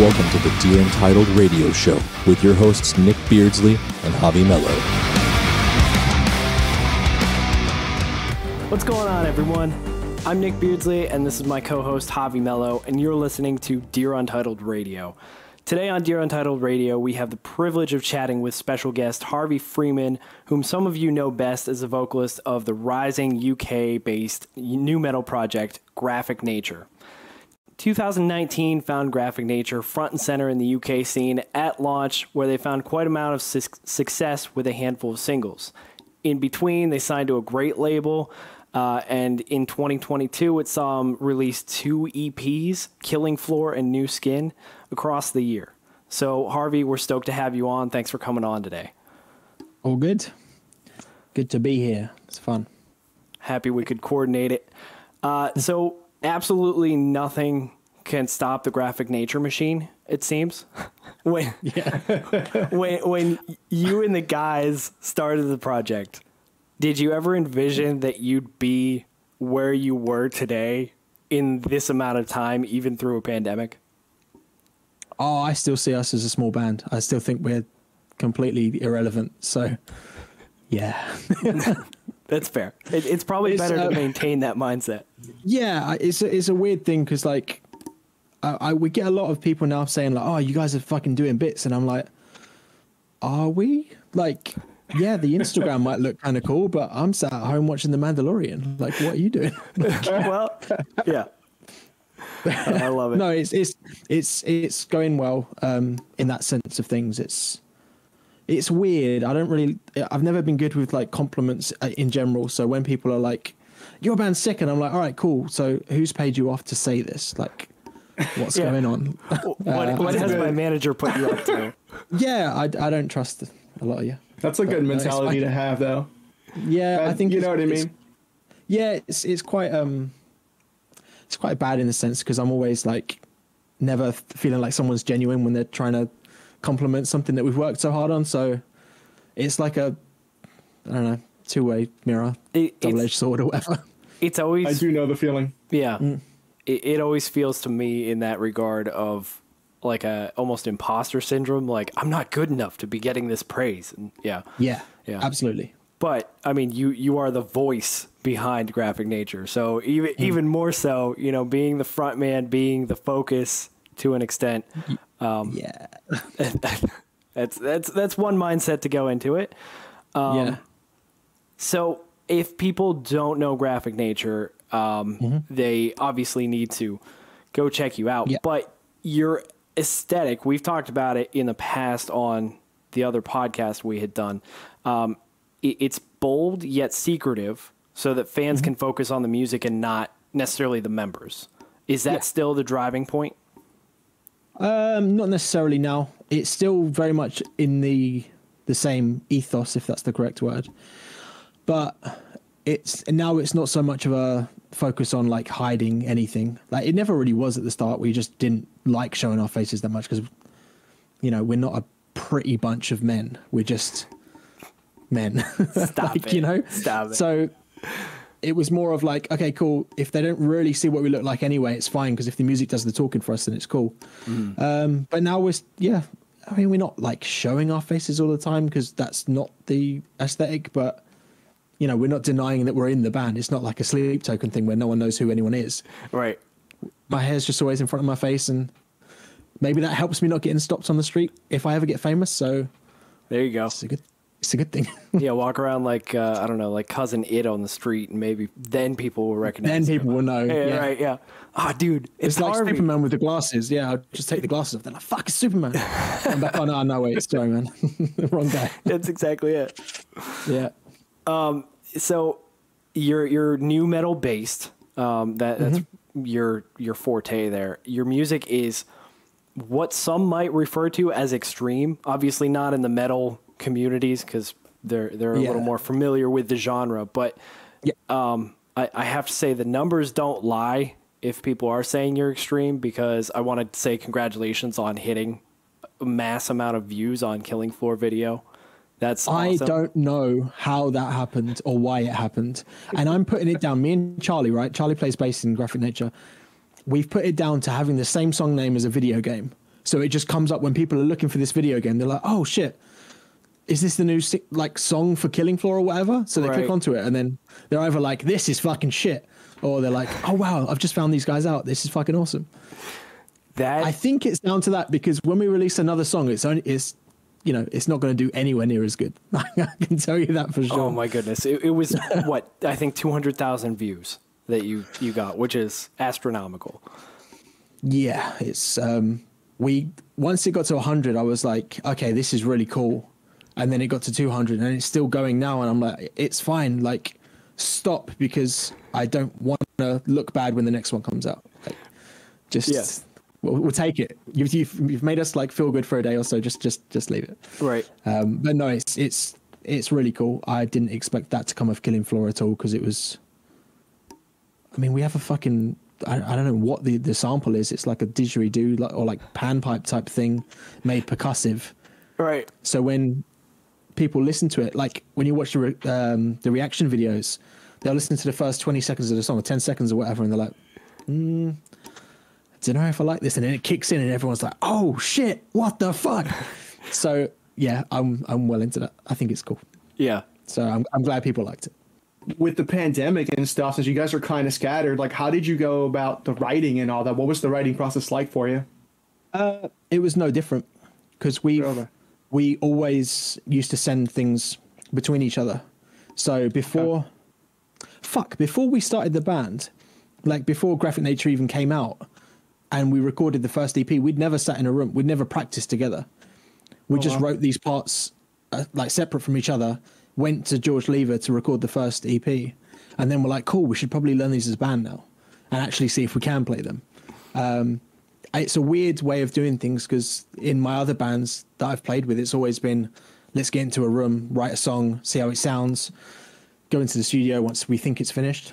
Welcome to the Dear Untitled Radio Show with your hosts Nick Beardsley and Javi Melo. What's going on, everyone? I'm Nick Beardsley, and this is my co host Javi Melo, and you're listening to Dear Untitled Radio. Today on Dear Untitled Radio, we have the privilege of chatting with special guest Harvey Freeman, whom some of you know best as the vocalist of the rising UK based nu metal project Graphic Nature. 2019 found Graphic Nature front and center in the UK scene at launch, where they found quite a amount of su- success with a handful of singles. In between, they signed to a great label, uh, and in 2022, it saw them release two EPs, Killing Floor and New Skin, across the year. So, Harvey, we're stoked to have you on. Thanks for coming on today. All good. Good to be here. It's fun. Happy we could coordinate it. Uh, so, absolutely nothing can stop the Graphic Nature machine. It seems when Yeah. when when you and the guys started the project, did you ever envision that you'd be where you were today in this amount of time, even through a pandemic? oh, I still see us as a small band. I still think we're completely irrelevant. So, yeah. That's fair. It, it's probably It's, better uh, to maintain that mindset. yeah, it's a, it's a weird thing because like, I, I we get a lot of people now saying like, "Oh, you guys are fucking doing bits," and I'm like, "Are we?" Like, yeah, the Instagram might look kind of cool, but I'm sat at home watching The Mandalorian. Like, what are you doing? well, yeah. I love it. no, it's it's it's it's going well um, in that sense of things. It's it's weird. I don't really. I've never been good with like compliments uh, in general. So when people are like, "Your band's sick," and I'm like, "All right, cool." So who's paid you off to say this? Like, what's Yeah. going on? what Uh, what has my manager put you up to? yeah, I, I don't trust a lot of you. That's a good But, uh, it's mentality fine. to have, though. Yeah, I Uh, think you know what I it's- mean. yeah it's it's quite um it's quite bad in the sense because i'm always like never feeling like someone's genuine when they're trying to compliment something that we've worked so hard on so it's like a i don't know two-way mirror It- double-edged it's, sword or whatever it's always. I do know the feeling. Yeah. Mm. It, it always feels to me in that regard of like a almost imposter syndrome. Like I'm not good enough to be getting this praise. And yeah. yeah Yeah. absolutely But I mean, you you are the voice behind Graphic Nature. So even Hmm. even more so, you know, being the front man, being the focus to an extent. Um, yeah That's that's that's one mindset to go into it. Um, yeah So, if people don't know Graphic Nature, um, they obviously need to go check you out. Yeah. But your aesthetic, we've talked about it in the past on the other podcast we had done. Um, it, it's bold yet secretive, so that fans can focus on the music and not necessarily the members. Is that Yeah. still the driving point? Um, not necessarily now. It's still very much in the the same ethos, if that's the correct word. But it's now it's not so much of a focus on like hiding anything. Like it never really was at the start. We just didn't like showing our faces that much because you know we're not a pretty bunch of men. We're just men. Stop like, it. You know. Stop it. So it was more of like, okay, cool. If they don't really see what we look like anyway, it's fine because if the music does the talking for us, then it's cool. Um, but now we're, yeah, I mean, we're not like showing our faces all the time because that's not the aesthetic, but you know, we're not denying that we're in the band. It's not like a Sleep Token thing where no one knows who anyone is. Right. My hair's just always in front of my face, and maybe that helps me not getting stopped on the street if I ever get famous. So There you go. it's a good, it's a good thing. yeah, walk around like uh, I don't know, like Cousin Itt on the street, and maybe then people will recognize. then people will know. Yeah, yeah. right. Yeah. Ah, dude, it's, It's like Harvey. Superman with the glasses. Yeah, I'll just take the glasses off. Then like, fuck, it's Superman. I'm back, oh, no, no, wait, sorry, man. Wrong guy. That's exactly it. Yeah. So, you're you're nu metal based. Um, that that's Mm-hmm. your your forte there. Your music is what some might refer to as extreme. Obviously, not in the metal communities because they're they're a Yeah. little more familiar with the genre. But Yeah. um, I, I have to say the numbers don't lie if people are saying you're extreme because I want to say congratulations on hitting a mass amount of views on Killing Floor video. That's I don't know how that happened or why it happened. And I'm putting it down. Me and Charlie, right? Charlie plays bass in Graphic Nature. We've put it down to having the same song name as a video game. So it just comes up when people are looking for this video game. They're like, "Oh shit, is this the new like song for Killing Floor or whatever?" So they Right. click onto it, and then they're either like, "This is fucking shit," or they're like, "Oh wow, I've just found these guys out. This is fucking awesome." That I think it's down to that because when we release another song, it's only it's you know it's not going to do anywhere near as good. I can tell you that for sure. oh my goodness, it, it was what I think two hundred thousand views that you you got, which is astronomical. Yeah, it's um we once it got to 100 I was like, okay, this is really cool. And then it got to 200 and it's still going now and I'm like it's fine, like stop because I don't want to look bad when the next one comes out. Like, just Yeah. We'll, we'll take it. You've, you've you've made us like feel good for a day or so. Just just just leave it. Right. Um, but no, it's it's it's really cool. I didn't expect that to come off Killing Floor at all because it was. I mean, we have a fucking. I, I don't know what the, the sample is. It's like a didgeridoo like, or like panpipe type thing, made percussive. Right. So when people listen to it, like when you watch the re- um, the reaction videos, they'll listen to the first twenty seconds of the song or ten seconds or whatever, and they're like, mm, "I don't know if I like this," and then it kicks in, and everyone's like, "Oh shit, what the fuck?" so yeah, I'm I'm well into that. I think it's cool. Yeah. So I'm I'm glad people liked it. with the pandemic and stuff, since you guys are kind of scattered, like how did you go about the writing and all that? What was the writing process like for you? Uh, it was no different because we we always used to send things between each other. So before, fuck, before we started the band, like before Graphic Nature even came out, and we recorded the first EP, we'd never sat in a room, we'd never practiced together. We Oh, just wow. wrote these parts uh, like separate from each other. Went to George Lever to record the first EP, and then we're like, cool, we should probably learn these as a band now, and actually see if we can play them it's a weird way of doing things because in my other bands that I've played with, it's always been let's get into a room, write a song, see how it sounds, go into the studio once we think it's finished.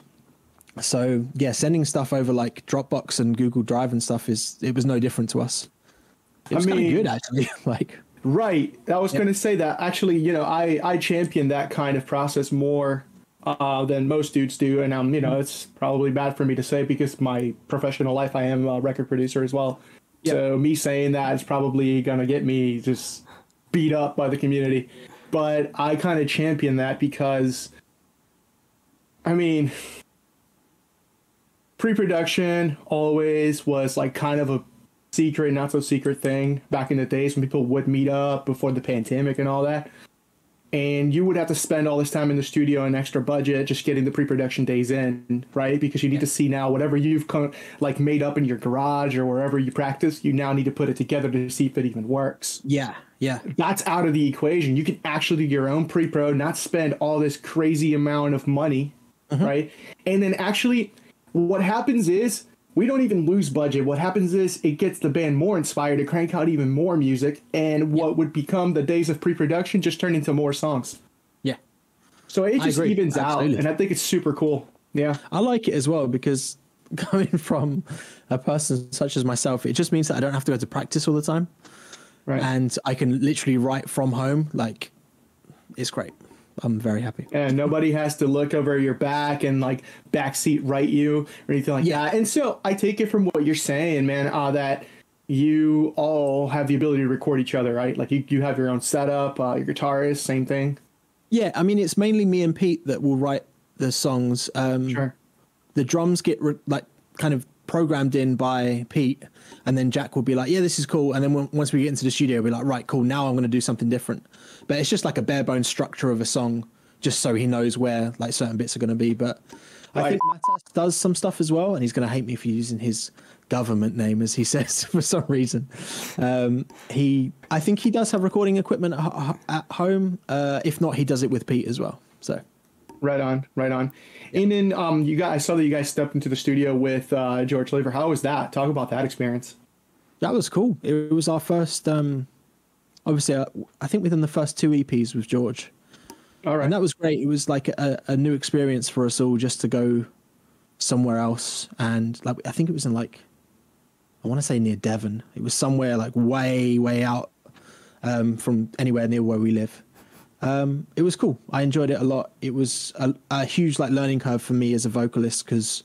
So yeah, sending stuff over like Dropbox and Google Drive and stuff is it was no different to us. It I was kind of mean- good actually. like Right. I was going to say that actually, you know, I I champion that kind of process more uh, than most dudes do, and um, you know, it's probably bad for me to say because my professional life, I am a record producer as well. So me saying that is probably going to get me just beat up by the community, but I kind of champion that because, I mean, pre-production always was like kind of a secret, not so secret thing back in the days when people would meet up before the pandemic and all that. And you would have to spend all this time in the studio and extra budget just getting the pre-production days in, right? Because you need to see now whatever you've come like made up in your garage or wherever you practice, you now need to put it together to see if it even works yeah, yeah, that's out of the equation. You can actually do your own pre-pro, not spend all this crazy amount of money, mm-hmm. right? And then actually, what happens is we don't even lose budget. What happens is it gets the band more inspired to crank out even more music, and what would become the days of pre-production just turn into more songs. yeah. So it just evens Absolutely. out, and I think it's super cool. Yeah. I like it as well because coming from a person such as myself, it just means that I don't have to go to practice all the time. Right. and I can literally write from home. Like, it's great. I'm very happy. and nobody has to look over your back and like backseat write you or anything like that. Yeah. that. And so I take it from what you're saying, man, uh, that you all have the ability to record each other, right? Like you, you have your own setup, uh, your guitarist, same thing. Yeah, I mean, it's mainly me and Pete that will write the songs. Um, Sure. The drums get re- like kind of programmed in by Pete, and then Jack will be like, "Yeah, this is cool." And then when, once we get into the studio, we'll be like, "Right, cool. Now I'm going to do something different." But it's just like a bare bones structure of a song, just so he knows where like certain bits are going to be. But I think Matas does some stuff as well, and he's going to hate me for using his government name as he says for some reason. Um, he, I think he does have recording equipment at, at home. Uh, if not, he does it with Pete as well. So Right on, right on. And then um, you guys, I saw that you guys stepped into the studio with uh, George Lever. How was that? Talk about that experience. that was cool. It was our first. Um, obviously, uh, I think within the first two EPs with George. All right. and that was great. It was like a, a new experience for us all just to go somewhere else, and like I think it was in like I want to say near Devon. It was somewhere like way way out um, from anywhere near where we live. Um, it was cool. I enjoyed it a lot. It was a, a huge like learning curve for me as a vocalist because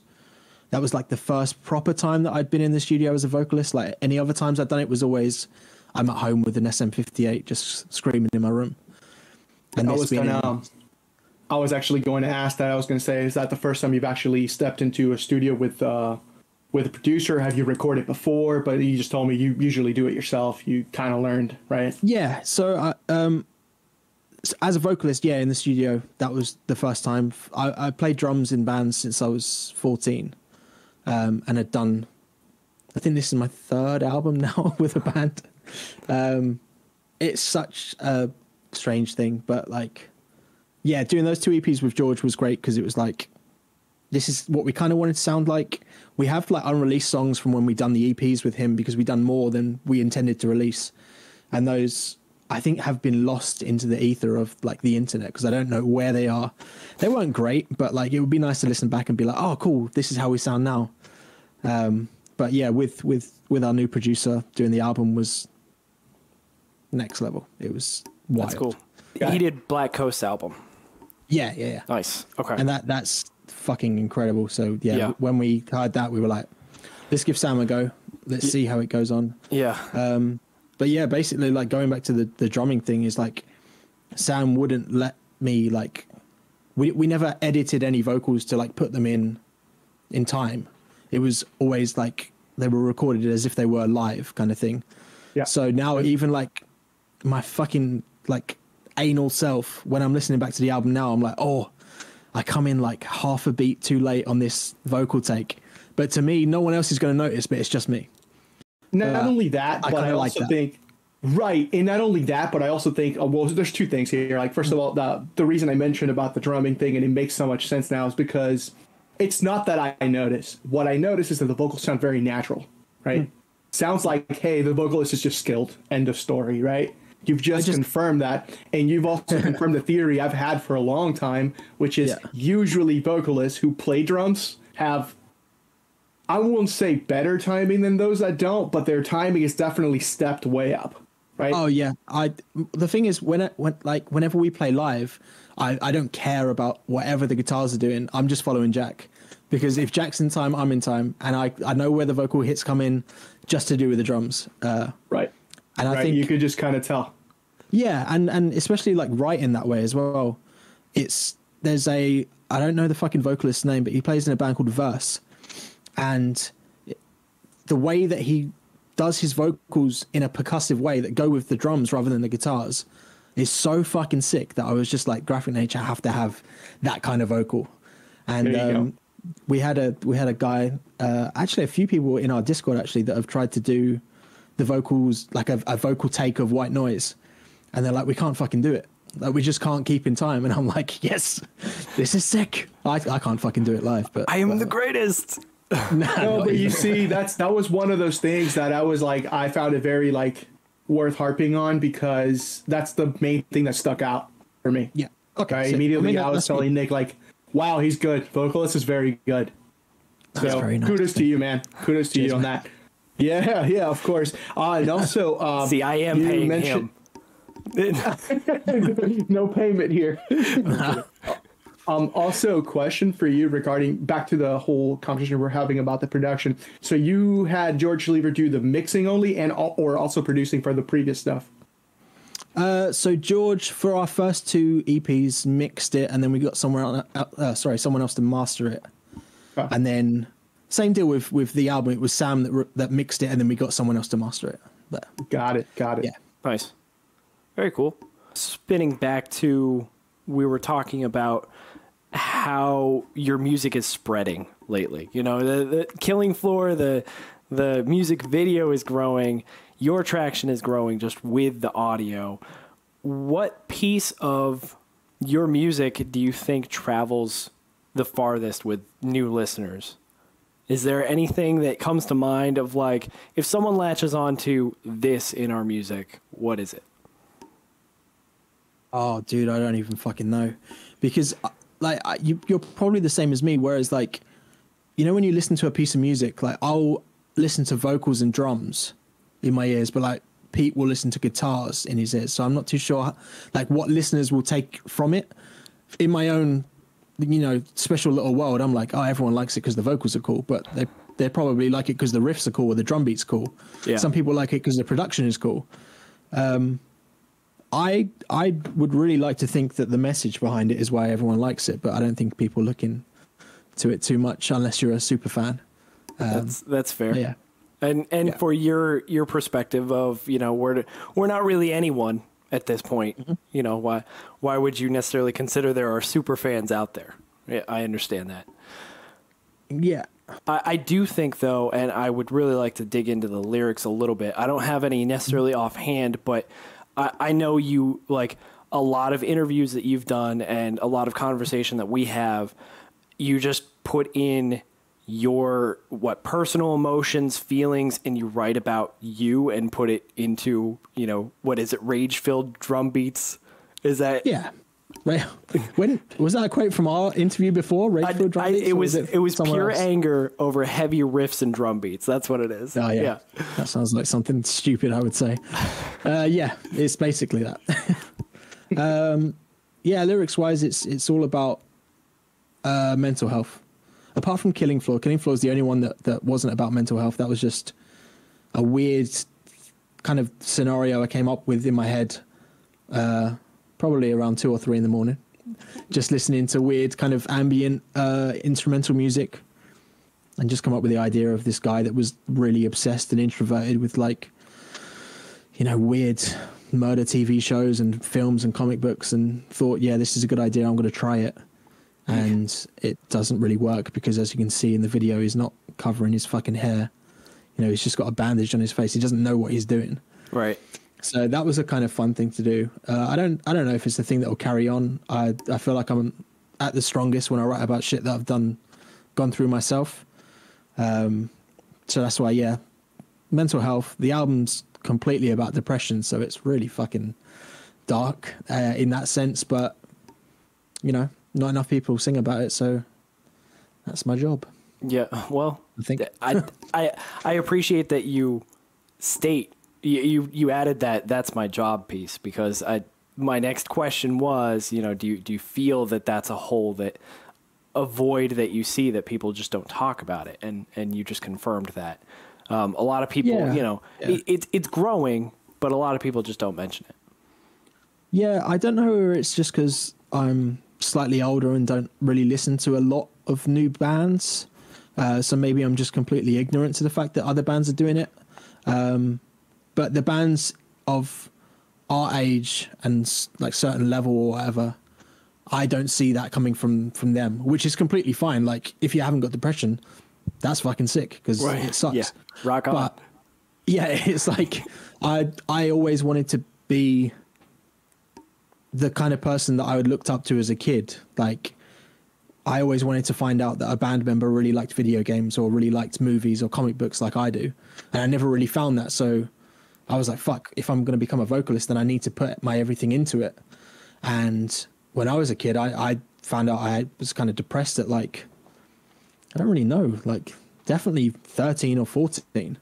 that was like the first proper time that I'd been in the studio as a vocalist. Like any other times I'd done it was always I'm at home with an SM58 just screaming in my room. And I was being gonna, in- um, I was actually going to ask that. I was going to say, is that the first time you've actually stepped into a studio with uh, with a producer? Have you recorded before? But you just told me you usually do it yourself. You kind of learned, right? Yeah. So, I, um, as a vocalist, yeah, in the studio, that was the first time. I played drums in bands since I was 14 um, and had done, I think this is my third album now with a band. Um, it's such a strange thing, but like, yeah, doing those two EPs with George was great because it was like, this is what we kind of wanted to sound like. We have like unreleased songs from when we done the EPs with him because we done more than we intended to release, and those I think have been lost into the ether of like the internet because I don't know where they are. They weren't great, but like it would be nice to listen back and be like, oh, cool, this is how we sound now. Um, but yeah, with with with our new producer doing the album was next level. It was wild. That's cool. Yeah. He did Black Coast album. Yeah, yeah, yeah. Nice. Okay. and that that's fucking incredible. So yeah, Yeah. when we heard that, we were like, let's give Sam a go. Let's see how it goes on. yeah. Um, but yeah, basically, like going back to the the drumming thing is like, Sam wouldn't let me like, we we never edited any vocals to like put them in, in time. It was always like they were recorded as if they were live, kind of thing. Yeah. So now even like my fucking like anal self when I'm listening back to the album now, I'm like, oh, I come in like half a beat too late on this vocal take. But to me, no one else is going to notice, but it's just me. Not Uh, only that, I but I, kinda like also think right, and not only that, but I also think uh, well, there's two things here. Like first of all, the the reason I mentioned about the drumming thing and it makes so much sense now is because it's not that I notice. What I notice is that the vocals sound very natural, right? Hmm. Sounds like hey, the vocalist is just skilled. End of story, right? You've just, just- confirmed that, and you've also confirmed the theory I've had for a long time, which is Yeah. usually vocalists who play drums have I won't say better timing than those that don't, but their timing is definitely stepped way up, right? Oh yeah, I. The thing is, when it, when like whenever we play live, I I don't care about whatever the guitars are doing. I'm just following Jack because if Jack's in time, I'm in time, and I I know where the vocal hits come in, just to do with the drums. Uh, right. and I right. think you could just kind of tell. Yeah, and and especially like writing that way as well. It's there's a I don't know the fucking vocalist's name, but he plays in a band called Verse, and the way that he does his vocals in a percussive way that go with the drums rather than the guitars is so fucking sick that I was just like Graphic Nature I have to have that kind of vocal, and um, we had a we had a guy uh, actually a few people in our Discord actually that have tried to do the vocals like a, a vocal take of white noise. And they're like we can't fucking do it. Like we just can't keep in time. And i'm like yes this is sick. I, I can't fucking do it live but I am the greatest. No, but you see, that's that was one of those things that I was like, I found it very like worth harping on because that's the main thing that stuck out for me. yeah okay Right. sick. Immediately, I, mean, that- was telling good. Nick like, "Wow, he's good. Vocalist is very good." That's so very nice kudos to to you, man. Kudos to Cheers, you on man. that. Yeah, yeah, of course. Uh, and also, um, See, I am paying mentioned- him. no payment here. Um, also, question for you regarding back to the whole conversation we're having about the production. So you had George Lever do the mixing only, and or also producing for the previous stuff. uh, so george for our first two eps mixed it and then we got somewhere else, uh, uh, sorry someone else to master it Oh. and then same deal with with the album it was sam that re- that mixed it and then we got someone else to master it but Got it. Got it. yeah Nice. Very cool. Spinning back to we were talking about how your music is spreading lately. You know, the, the Killing Floor, the the music video is growing, your traction is growing just with the audio. What piece of your music do you think travels the farthest with new listeners? Is there anything that comes to mind of like if someone latches onto this in our music, what is it? Oh, dude, I don't even fucking know, because uh, like I- you, you're probably the same as me. Whereas, like, you know, when you listen to a piece of music, like I'll listen to vocals and drums in my ears, but like Pete will listen to guitars in his ears. So I'm not too sure, like, what listeners will take from it. In my own you know, special little world. I'm like, oh, everyone likes it because the vocals are cool, but they they probably like it because the riffs are cool or the drum beats cool. Yeah. Some people like it because the production is cool. Um, I I would really like to think that the message behind it is why everyone likes it, but I don't think people look into it too much unless you're a super fan. That's that's fair. Yeah. And and Yeah. for your your perspective of you know we're we're not really anyone at this point. Mm-hmm. You know why why would you necessarily consider there are super fans out there? Yeah, I understand that. Yeah. I, I do think though, and I would really like to dig into the lyrics a little bit. I don't have any necessarily offhand, but I, I know you like a lot of interviews that you've done and a lot of conversation that we have. You just put in your what personal emotions, feelings, and you write about you and put it into you know what is it, rage filled drum beats. Is that Yeah. Right. When was that a quote from our interview before? Drum I- beats, it or was it, was pure else? anger over heavy riffs and drum beats. That's what it is. Oh yeah. that sounds like something stupid. I would say. Uh, yeah, it's basically that. um, yeah, lyrics wise, it's it's all about uh, mental health. Apart from Killing Floor, Killing Floor is the only one that that wasn't about mental health. That was just a weird kind of scenario I came up with in my head, uh, probably around two or three in the morning, just listening to weird kind of ambient uh, instrumental music and just come up with the idea of this guy that was really obsessed and introverted with like you know weird murder tv shows and films and comic books and thought yeah this is a good idea. I'm going to try it. And it doesn't really work because as you can see in the video he's not covering his fucking hair. You know he's just got a bandage on his face. He doesn't know what he's doing. Right. So that was a kind of fun thing to do. Uh, I don't I don't know if it's the thing that will carry on. I I feel like I'm at the strongest when I write about shit that I've done, gone through myself. Um, so that's why yeah, mental health. The album's completely about depression, so it's really fucking dark uh, in that sense. But you know, not enough people sing about it, so that's my job. Yeah. Well, I think. I I I appreciate that you state you, you you added that that's my job piece because I my next question was you know do you do you feel that that's a hole that a void that you see that people just don't talk about it and and you just confirmed that um, a lot of people Yeah. you know Yeah. it, it's it's growing but a lot of people just don't mention it Yeah, I don't know whether it's just because I'm slightly older and don't really listen to a lot of new bands. Uh, so maybe I'm just completely ignorant to the fact that other bands are doing it. Um, but the bands of our age and like certain level or whatever, I don't see that coming from from them, which is completely fine. Like if you haven't got depression, that's fucking sick because it sucks. yeah rock on But yeah, it's like I I always wanted to be the kind of person that I would looked up to as a kid. Like I always wanted to find out that a band member really liked video games or really liked movies or comic books like I do. And I never really found that. So I was like, fuck, if I'm going to become a vocalist, then I need to put my everything into it. And when I was a kid, I, I found out I was kind of depressed at like, I don't really know, like definitely 13 or 14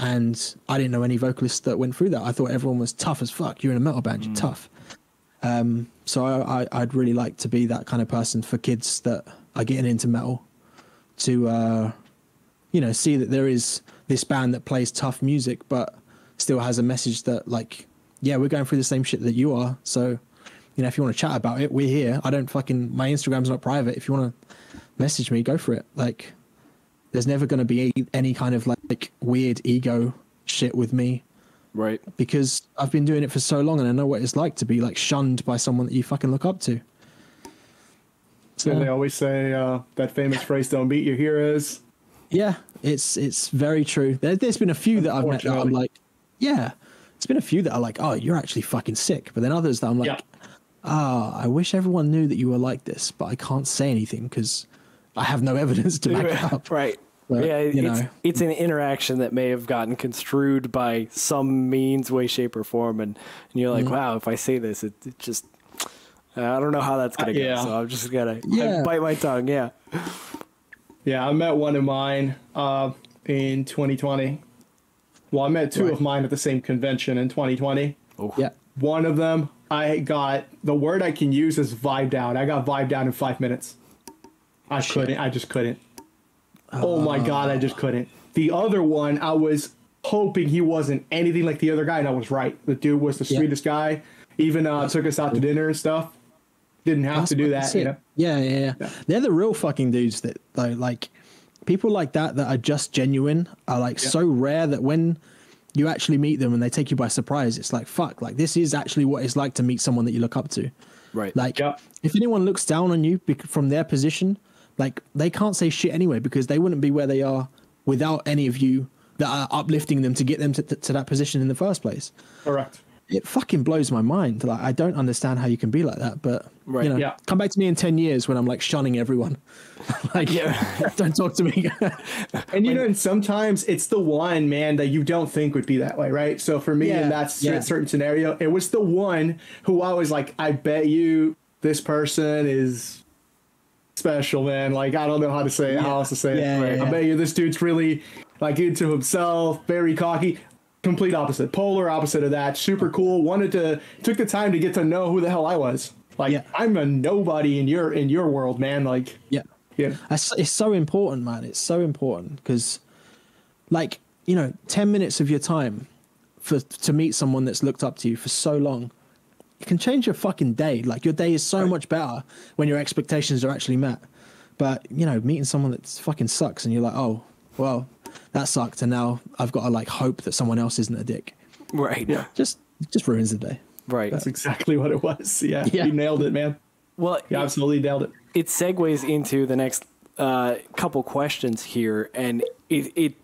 and I didn't know any vocalists that went through that. I thought everyone was tough as fuck. You're in a metal band, you're tough. Um, so I, I, I'd really like to be that kind of person for kids that are getting into metal, to uh, you know see that there is this band that plays tough music, but still has a message that like, yeah, we're going through the same shit that you are. So, you know, if you want to chat about it, we're here. I don't fucking my Instagram's not private. If you want to message me, go for it. Like, there's never going to be any kind of like weird ego shit with me right because I've been doing it for so long and I know what it's like to be like shunned by someone that you fucking look up to. So they always say uh, that famous phrase, "Don't beat your heroes." Yeah, it's it's very true. There, there's been a few that I've met that I'm like, yeah, it's been a few that are like, oh, you're actually fucking sick. But then others that I'm like, Yeah. ah, I wish everyone knew that you were like this, but I can't say anything because I have no evidence to back it up. right But, yeah you it's, know. it's an interaction that may have gotten construed by some means way shape or form and, and you're like Mm-hmm. wow if i say this it, it just i don't know how that's gonna Uh, go yeah. so i'm just gonna Yeah. bite my tongue yeah Yeah, I met one of mine uh, in 2020. Well, I met two Right. of mine at the same convention in 2020. Yeah, One of them I got the word I can use is vibed out. I got vibed out in five minutes. I couldn't. I just couldn't. oh my god, I just couldn't. The other one, I was hoping he wasn't anything like the other guy, and I was right. The dude was the Yeah. sweetest guy. Even uh, took us out to dinner and stuff. Didn't have to do that, you know. Yeah, yeah, yeah, Yeah. They're the real fucking dudes that though, like people like that that are just genuine are like Yeah. so rare that when you actually meet them and they take you by surprise, it's like fuck, like this is actually what it's like to meet someone that you look up to. Right. Like Yeah. if anyone looks down on you from their position, like they can't say shit anyway because they wouldn't be where they are without any of you that are uplifting them to get them to, to, to that position in the first place. Correct. It fucking blows my mind. Like I don't understand how you can be like that, but Right. you know, Yeah. come back to me in ten years when I'm like shunning everyone. like, Yeah. don't talk to me. And you know, and sometimes it's the one man that you don't think would be that way, right? So for me, Yeah, in that yeah. certain scenario, it was the one who I was like, I bet you this person is special, man. Like I don't know how to say it, how else to say it. yeah, I bet you this dude's really like into himself, very cocky. Complete opposite, polar opposite of that. Super cool. Wanted to took the time to get to know who the hell I was. Like Yeah. I'm a nobody in your in your world, man. Like yeah. yeah. That's, it's so important, man. It's so important because, like, you know, 10 minutes of your time for to meet someone that's looked up to you for so long, it can change your fucking day. Like, your day is so much better when your expectations are actually met. But, you know, meeting someone that fucking sucks and you're like, oh, well, that sucked. And now I've got to, like, hope that someone else isn't a dick. right. Yeah. Just, just ruins the day. Right. That's exactly what it was. Yeah, Yeah. you nailed it, man. Well, You absolutely nailed it. it segues into the next uh, couple questions here, and it it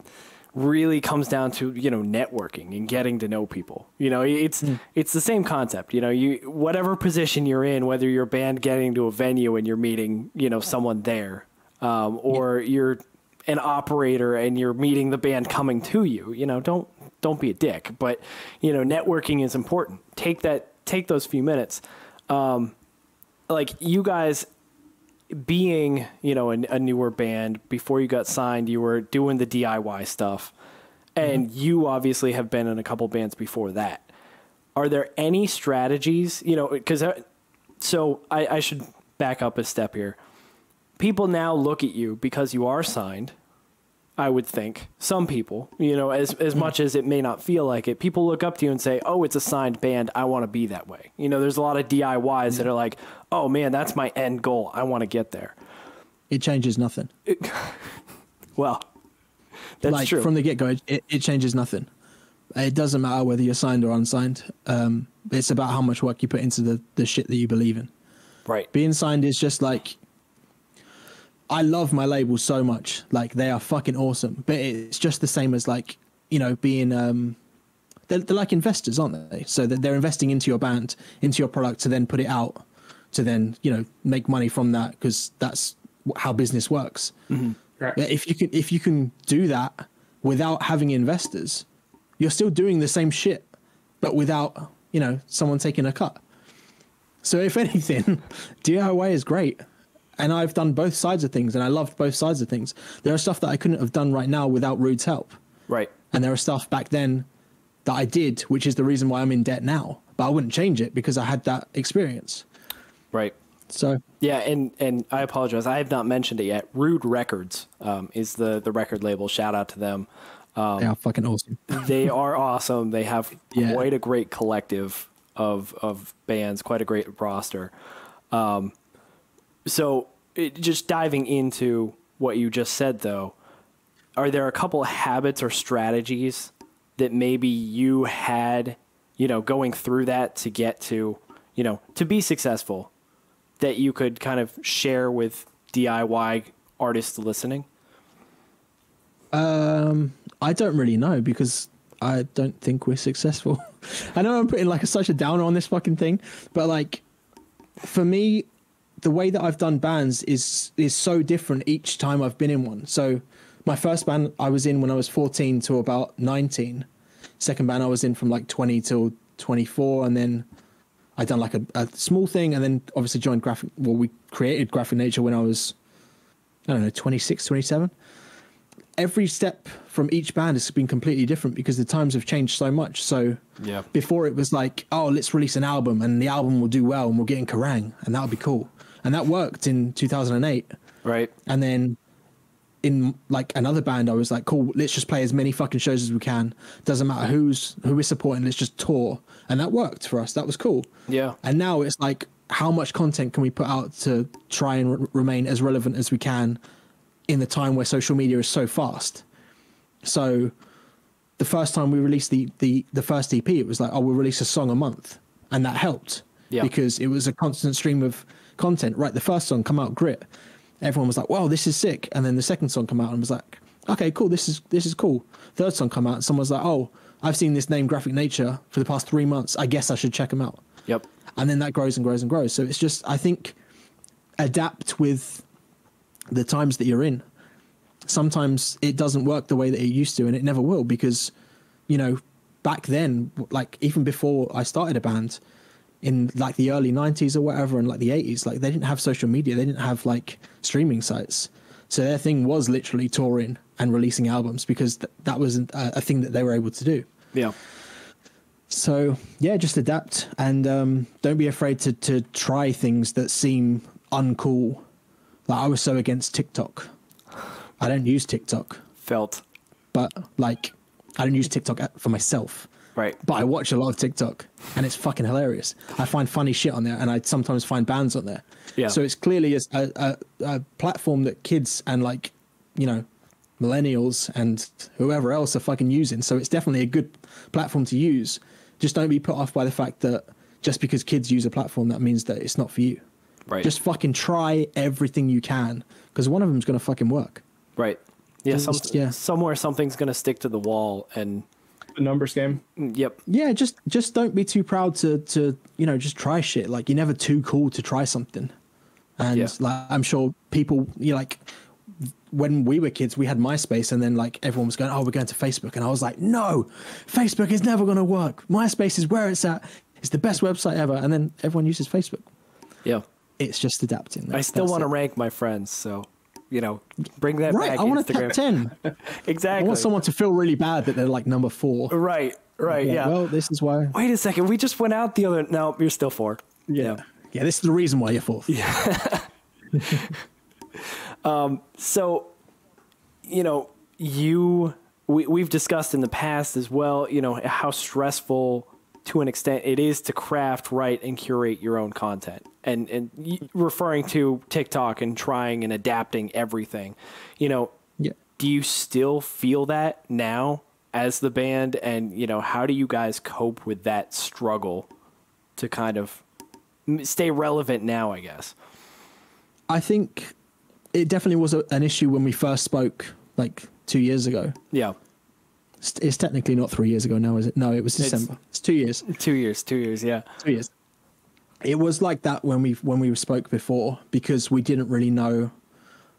really comes down to you know networking and getting to know people. You know, it's it's the same concept. You know, you whatever position you're in, whether you're a band getting to a venue and you're meeting you know someone there, um, or you're an operator and you're meeting the band coming to you. You know, don't don't be a dick, but you know, networking is important. Take that take those few minutes. Um, like you guys being you know a, a newer band before you got signed you were doing the diy stuff and you obviously have been in a couple bands before that are there any strategies you know because so I, I should back up a step here people now look at you because you are signed I would think some people, you know, as as much as it may not feel like it, people look up to you and say, "Oh, it's a signed band. I want to be that way." You know, there's a lot of DIYs that are like, "Oh man, that's my end goal. I want to get there." It changes nothing. Well, that's like true. from the get go, it, it changes nothing. It doesn't matter whether you're signed or unsigned. Um, it's about how much work you put into the, the shit that you believe in. right. Being signed is just like, I love my label so much. Like they are fucking awesome. But it's just the same as like, you know, being, um, they're, they're like investors, aren't they? So that they're investing into your band, into your product to then put it out, to then, you know, make money from that because that's how business works. Correct. Yeah, if you can if you can do that without having investors, you're still doing the same shit, but without you know someone taking a cut. So if anything, DIY is great, and I've done both sides of things, and I loved both sides of things. There are stuff that I couldn't have done right now without Rude's help, Right. and there are stuff back then that I did, which is the reason why I'm in debt now. But I wouldn't change it because I had that experience. Right. So Yeah, and and I apologize. I have not mentioned it yet. Rude Records um, is the the record label. Shout out to them. they are fucking awesome. they are awesome. They have Yeah. quite a great collective of of bands, quite a great roster. Um, so, it, just diving into what you just said, though, are there a couple habits or strategies that maybe you had, you know, going through that to get to, you know, to be successful, that you could kind of share with DIY artists listening? Um, I don't really know because I don't think we're successful. I know I'm putting like a, such a downer on this fucking thing, but like for me, the way that I've done bands is is so different each time I've been in one. So my first band I was in when I was 14 to about 19. Second band I was in from like 20 till 24, and then I done like a, a small thing, and then obviously joined graphic. Well, we created Graphic Nature when I was I don't know 26, 27 every step from each band has been completely different because the times have changed so much. So Yeah. before it was like, oh, let's release an album and the album will do well and we'll get in Kerrang and that'll be cool. And that worked in 2008. Right. And then in like another band, I was like, cool, let's just play as many fucking shows as we can. Doesn't matter who's who we're supporting, let's just tour. And that worked for us. That was cool. Yeah. And now it's like, how much content can we put out to try and re- remain as relevant as we can in the time where social media is so fast? So the first time we released the the the first EP, it was like, oh, we'll release a song a month, and that helped Yeah. because it was a constant stream of content. Right, the first song come out, grit. Everyone was like, "Wow, this is sick," and then the second song come out and was like, "Okay, cool, this is this is cool." Third song come out, and someone was like, "Oh, I've seen this name, Graphic Nature, for the past three months. I guess I should check them out." Yep. and then that grows and grows and grows. So it's just I think adapt with the times that you're in. Sometimes it doesn't work the way that it used to, and it never will because you know back then, like even before I started a band in like the early 90s or whatever and like the 80s like they didn't have social media they didn't have like streaming sites so their thing was literally touring and releasing albums because th- that was a, a thing that they were able to do Yeah. so yeah, just adapt and um, don't be afraid to to try things that seem uncool. Like I was so against TikTok. I don't use TikTok, Felt. but like I don't use TikTok for myself. Right. But I watch a lot of TikTok, and it's fucking hilarious. I find funny shit on there, and I sometimes find bands on there. Yeah. So it's clearly a, a, a, platform that kids and like, you know, millennials and whoever else are fucking using. So it's definitely a good platform to use. Just don't be put off by the fact that just because kids use a platform, that means that it's not for you. Right. Just fucking try everything you can, because one of them's gonna fucking work. Right. Yeah. Some, yeah. Somewhere something's gonna stick to the wall, and The numbers game. yep. Yeah, just just don't be too proud to to you know just try shit. Like you're never too cool to try something. And Yeah. like I'm sure people you know, like when we were kids, we had MySpace, and then like everyone was going, "Oh, we're going to Facebook," and I was like, "No, Facebook is never going to work. MySpace is where it's at. It's the best website ever." And then everyone uses Facebook. Yeah. It's just adapting. I still want to rank my friends, so you know, bring that Right, back. I want a Instagram. top ten. exactly. I want someone to feel really bad that they're like number four. Right. Right. Yeah. Well, this is why. Wait a second. We just went out the other. No, you're still four. Yeah. Yeah, this is the reason why you're fourth. Yeah. um. So, you know, you we we've discussed in the past as well. You know how stressful to an extent it is to craft, write, and curate your own content, and and referring to TikTok and trying and adapting everything. You know, Yeah. do you still feel that now as the band, and you know how do you guys cope with that struggle to kind of stay relevant now? I guess. I think it definitely was a, an issue when we first spoke, like two years ago. Yeah. It's, it's technically not three years ago now, is it? No, it was December. It's, two years. Two years. Two years. Yeah. Two years. It was like that when we when we spoke before because we didn't really know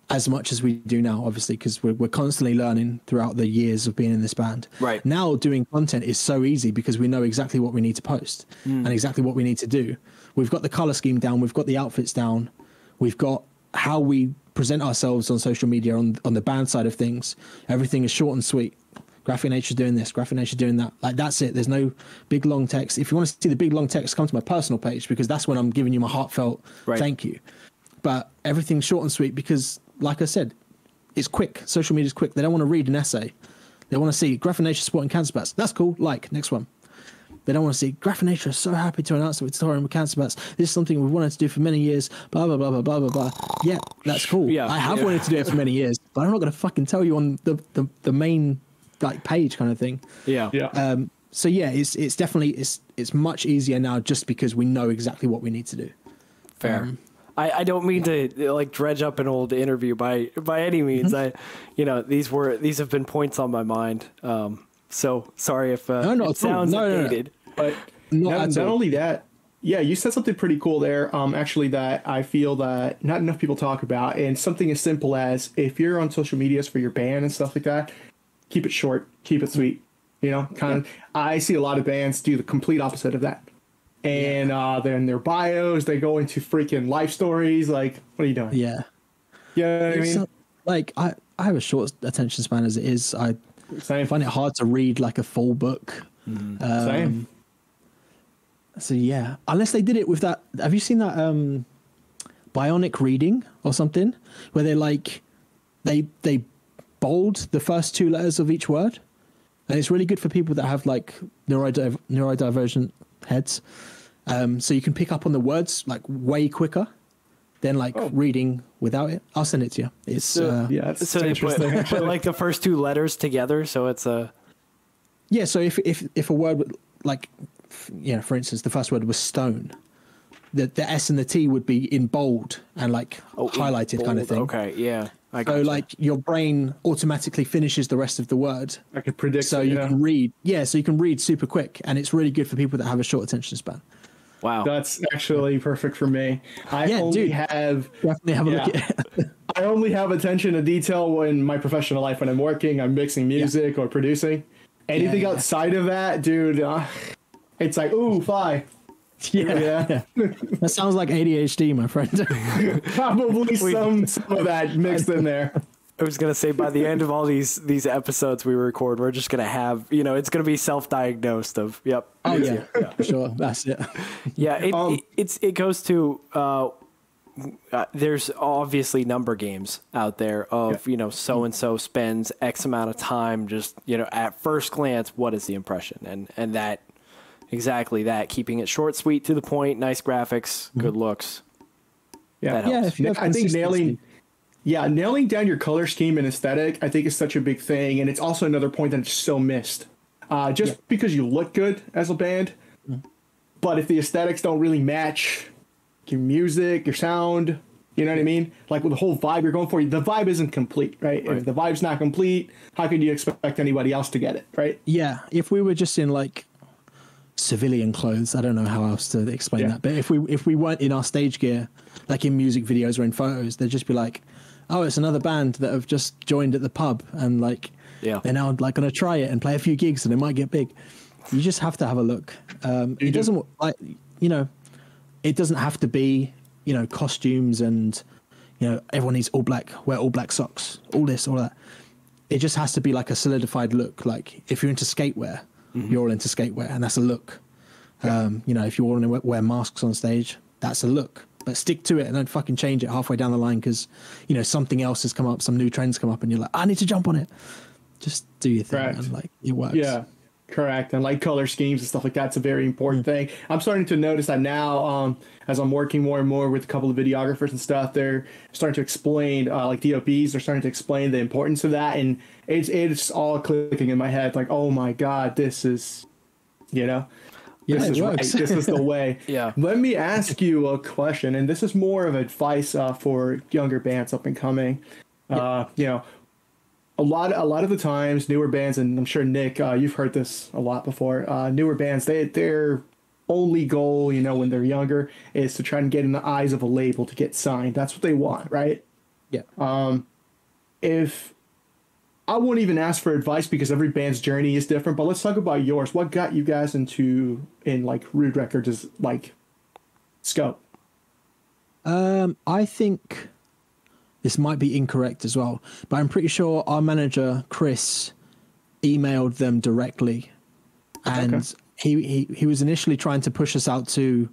as much as we do now, obviously, because we're, we're constantly learning throughout the years of being in this band. Right. Now, doing content is so easy because we know exactly what we need to post hmm. and exactly what we need to do. We've got the color scheme down, we've got the outfits down, we've got how we present ourselves on social media on, on the band side of things. Everything is short and sweet. Graphic Nature doing this, Graphic Nature doing that. Like that's it. There's no big long text. If you want to see the big long text, come to my personal page because that's when I'm giving you my heartfelt Right. thank you. But everything's short and sweet because, like I said, it's quick. Social media is quick. They don't want to read an essay. They want to see Graphic Nature supporting Cancer Bats. That's cool. Like next one. They don't want to see Graphic Nature is so happy to announce that we're touring with Cancer Bats. This is something we've wanted to do for many years. Blah blah blah blah blah blah blah. Yeah, that's cool. Yeah, I have yeah. wanted to do it for many years, but I'm not going to fucking tell you on the, the the main like page kind of thing. Yeah. Yeah. Um, so yeah, it's it's definitely it's it's much easier now just because we know exactly what we need to do. Fair. Um, I, I don't mean to like dredge up an old interview by by any means. Mm-hmm. I, you know, these were these have been points on my mind. Um, so sorry if uh, No, not it at all. sounds No, no, no. outdated. But Not not, not only that, yeah, you said something pretty cool there. Um, actually, that I feel that not enough people talk about, and something as simple as if you're on social medias for your band and stuff like that, keep it short, keep it sweet. You know, kind of. I see a lot of bands do the complete opposite of that, and uh, then their bios they go into freaking life stories. Like, what are you doing? Yeah. You know what I mean? so- like I I have a short attention span as it is. I Same. find it hard to read like a full book. Um, Same. So yeah, unless they did it with that. Have you seen that um, bionic reading or something where they like they they bold the first two letters of each word, and it's really good for people that have like neurodiv- neurodivergent heads. Um, so you can pick up on the words like way quicker than like Oh. reading without it. I'll send it to you. It's So- uh, Yeah, it's so they put, interesting. put like the first two letters together, so it's a Yeah, so if if if a word like, f- you know, for instance, the first word was stone, the the S and the T would be in bold and like oh, highlighted kind of thing. Okay, yeah. I So gotcha. like your brain automatically finishes the rest of the word, I could predict. so it, you yeah. can read. Yeah, so you can read super quick, and it's really good for people that have a short attention span. wow. That's actually perfect for me. I Yeah, only dude. have Definitely have a look at it. I only have attention to detail in my professional life when I'm working, I'm mixing music or producing. Anything yeah. outside of that, dude, uh, it's like ooh, fly. Yeah, Yeah. yeah. That sounds like ADHD, my friend. Probably some some of that mixed in there. I was gonna say by the end of all these these episodes we record, we're just gonna have you know it's gonna be self diagnosed of yep. oh yeah, yeah, for sure. That's it. Yeah, it, Um, it it's it goes to uh, uh, there's obviously number games out there of you know so and so spends X amount of time just you know at first glance what is the impression and and that exactly that keeping it short, sweet, to the point, nice graphics, good looks. Yeah, That helps. Yeah, if you have I think nailing, yeah, nailing down your color scheme and aesthetic, I think is such a big thing, and it's also another point that's so missed. Uh, just because you look good as a band, but if the aesthetics don't really match your music, your sound, you know what I mean? Like with the whole vibe you're going for, the vibe isn't complete, right? Right. If the vibe's not complete, how could you expect anybody else to get it, right? Yeah, if we were just in like civilian clothes, I don't know how else to explain Yeah. that. But if we if we weren't in our stage gear, like in music videos or in photos, they'd just be like, "Oh, it's another band that have just joined at the pub and like Yeah. they're now like going to try it and play a few gigs and it might get big." You just have to have a look. Um, it do. doesn't like you know, it doesn't have to be you know costumes and you know everyone needs all black, wear all black socks, all this, all that it just has to be like a solidified look. Like if you're into skatewear, you're all into skatewear, and that's a look. Um, you know, if you want to wear masks on stage, that's a look. But stick to it and don't fucking change it halfway down the line because you know something else has come up, some new trends come up, and you're like, I need to jump on it. Just do your thing, Correct. and like it works. Yeah, correct. And like color schemes and stuff like that's a very important thing. I'm starting to notice that now, um, as I'm working more and more with a couple of videographers and stuff, they're starting to explain, uh, like DOPs, they're starting to explain the importance of that, and it's it's all clicking in my head. Like, oh my god, this is, you know. Yeah, this it is right. This is the way. Yeah. Let me ask you a question, and this is more of advice uh, for younger bands up and coming. Uh, you know, a lot a lot of the times newer bands and i'm sure nick uh, you've heard this a lot before uh, newer bands they their only goal you know when they're younger is to try and get in the eyes of a label to get signed. That's what they want right? Yeah. Um if i won't even ask for advice because every band's journey is different but let's talk about yours. What got you guys into in like rude records is like scope? Um, I think this might be incorrect as well, but I'm pretty sure our manager Chris emailed them directly, and Okay. he, he he was initially trying to push us out to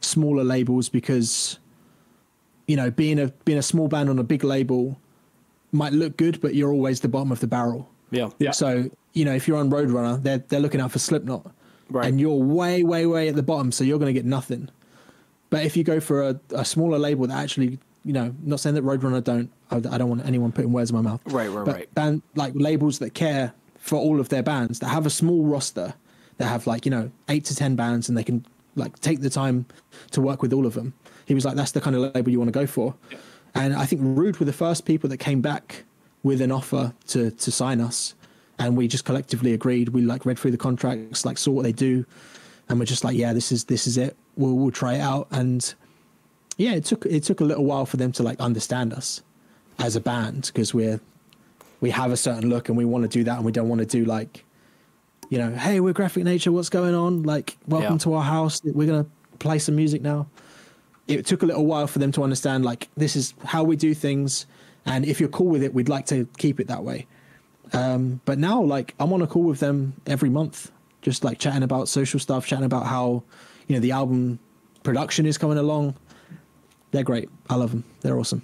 smaller labels because, you know, being a being a small band on a big label might look good, but you're always the bottom of the barrel. Yeah. Yeah. So you know, if you're on Roadrunner, they're they're looking out for Slipknot, Right. and you're way way way at the bottom, so you're going to get nothing. But if you go for a, a smaller label that actually, you know, not saying that Roadrunner don't, I, I don't want anyone putting words in my mouth. Right, right, but right. Band like labels that care for all of their bands that have a small roster, that have like you know eight to ten bands, and they can like take the time to work with all of them. He was like, that's the kind of label you want to go for. And I think Rude were the first people that came back with an offer to to sign us, and we just collectively agreed. We like read through the contracts, like saw what they do, and we're just like, yeah, this is this is it. We'll we'll try it out. And yeah, it took it took a little while for them to like understand us as a band because we're we have a certain look and we want to do that and we don't want to do like you know hey we're graphic nature what's going on like welcome Yeah. to our house we're gonna play some music now it took a little while for them to understand like this is how we do things And if you're cool with it, we'd like to keep it that way. Um, but now, like, I'm on a call with them every month, just like chatting about social stuff, chatting about how, you know, the album production is coming along. They're great. I love them. They're awesome.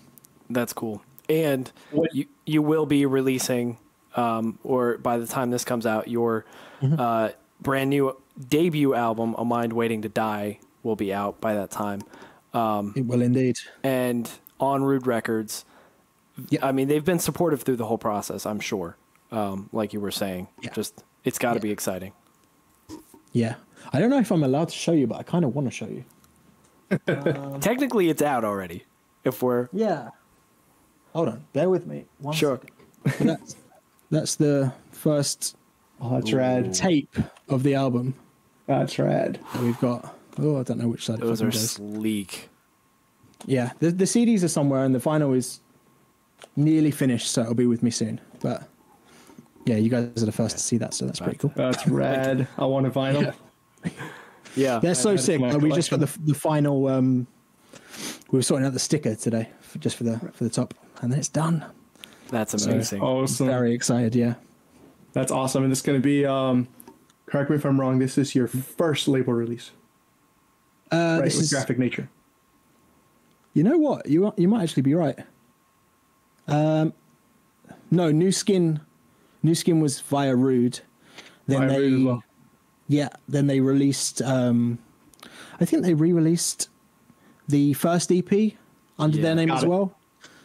That's cool. And What- you you will be releasing, um, or by the time this comes out, your Mm-hmm. uh, brand new debut album, "A Mind Waiting to Die," will be out by that time. Um, It will indeed. And on Rude Records, Yeah. I mean they've been supportive through the whole process. I'm sure, um, like you were saying. Yeah. Just it's got to Yeah. be exciting. Yeah. I don't know if I'm allowed to show you, but I kind of want to show you. Um, Technically, it's out already. If we're Yeah. Hold on. Bear with me. One Sure. second. that's, that's the first Oh, that's rad. tape of the album That's rad. that we've got. Oh, I don't know which side it those fucking are goes. sleek. Yeah, the, the CDs are somewhere and the vinyl is nearly finished, so it'll be with me soon. But yeah, you guys are the first to see that, so that's pretty cool. That's rad. I want a vinyl. Yeah, Yeah, they're so add it to sick. Like, we just got the, the final. Um, we were sorting out the sticker today, for, just for the for the top, and then it's done. that's So- amazing. Awesome. Very excited. Yeah. That's awesome. And it's going to be, um, correct me if I'm wrong, this is your first label release, Uh, right? this With is, Graphic Nature. You know what? You are- you might actually be right. Um, no, new skin, new skin was via Rude. Then Via they, Rude as well. Yeah, then they released. Um, I think they re-released the first EP under Yeah. their name as it. well.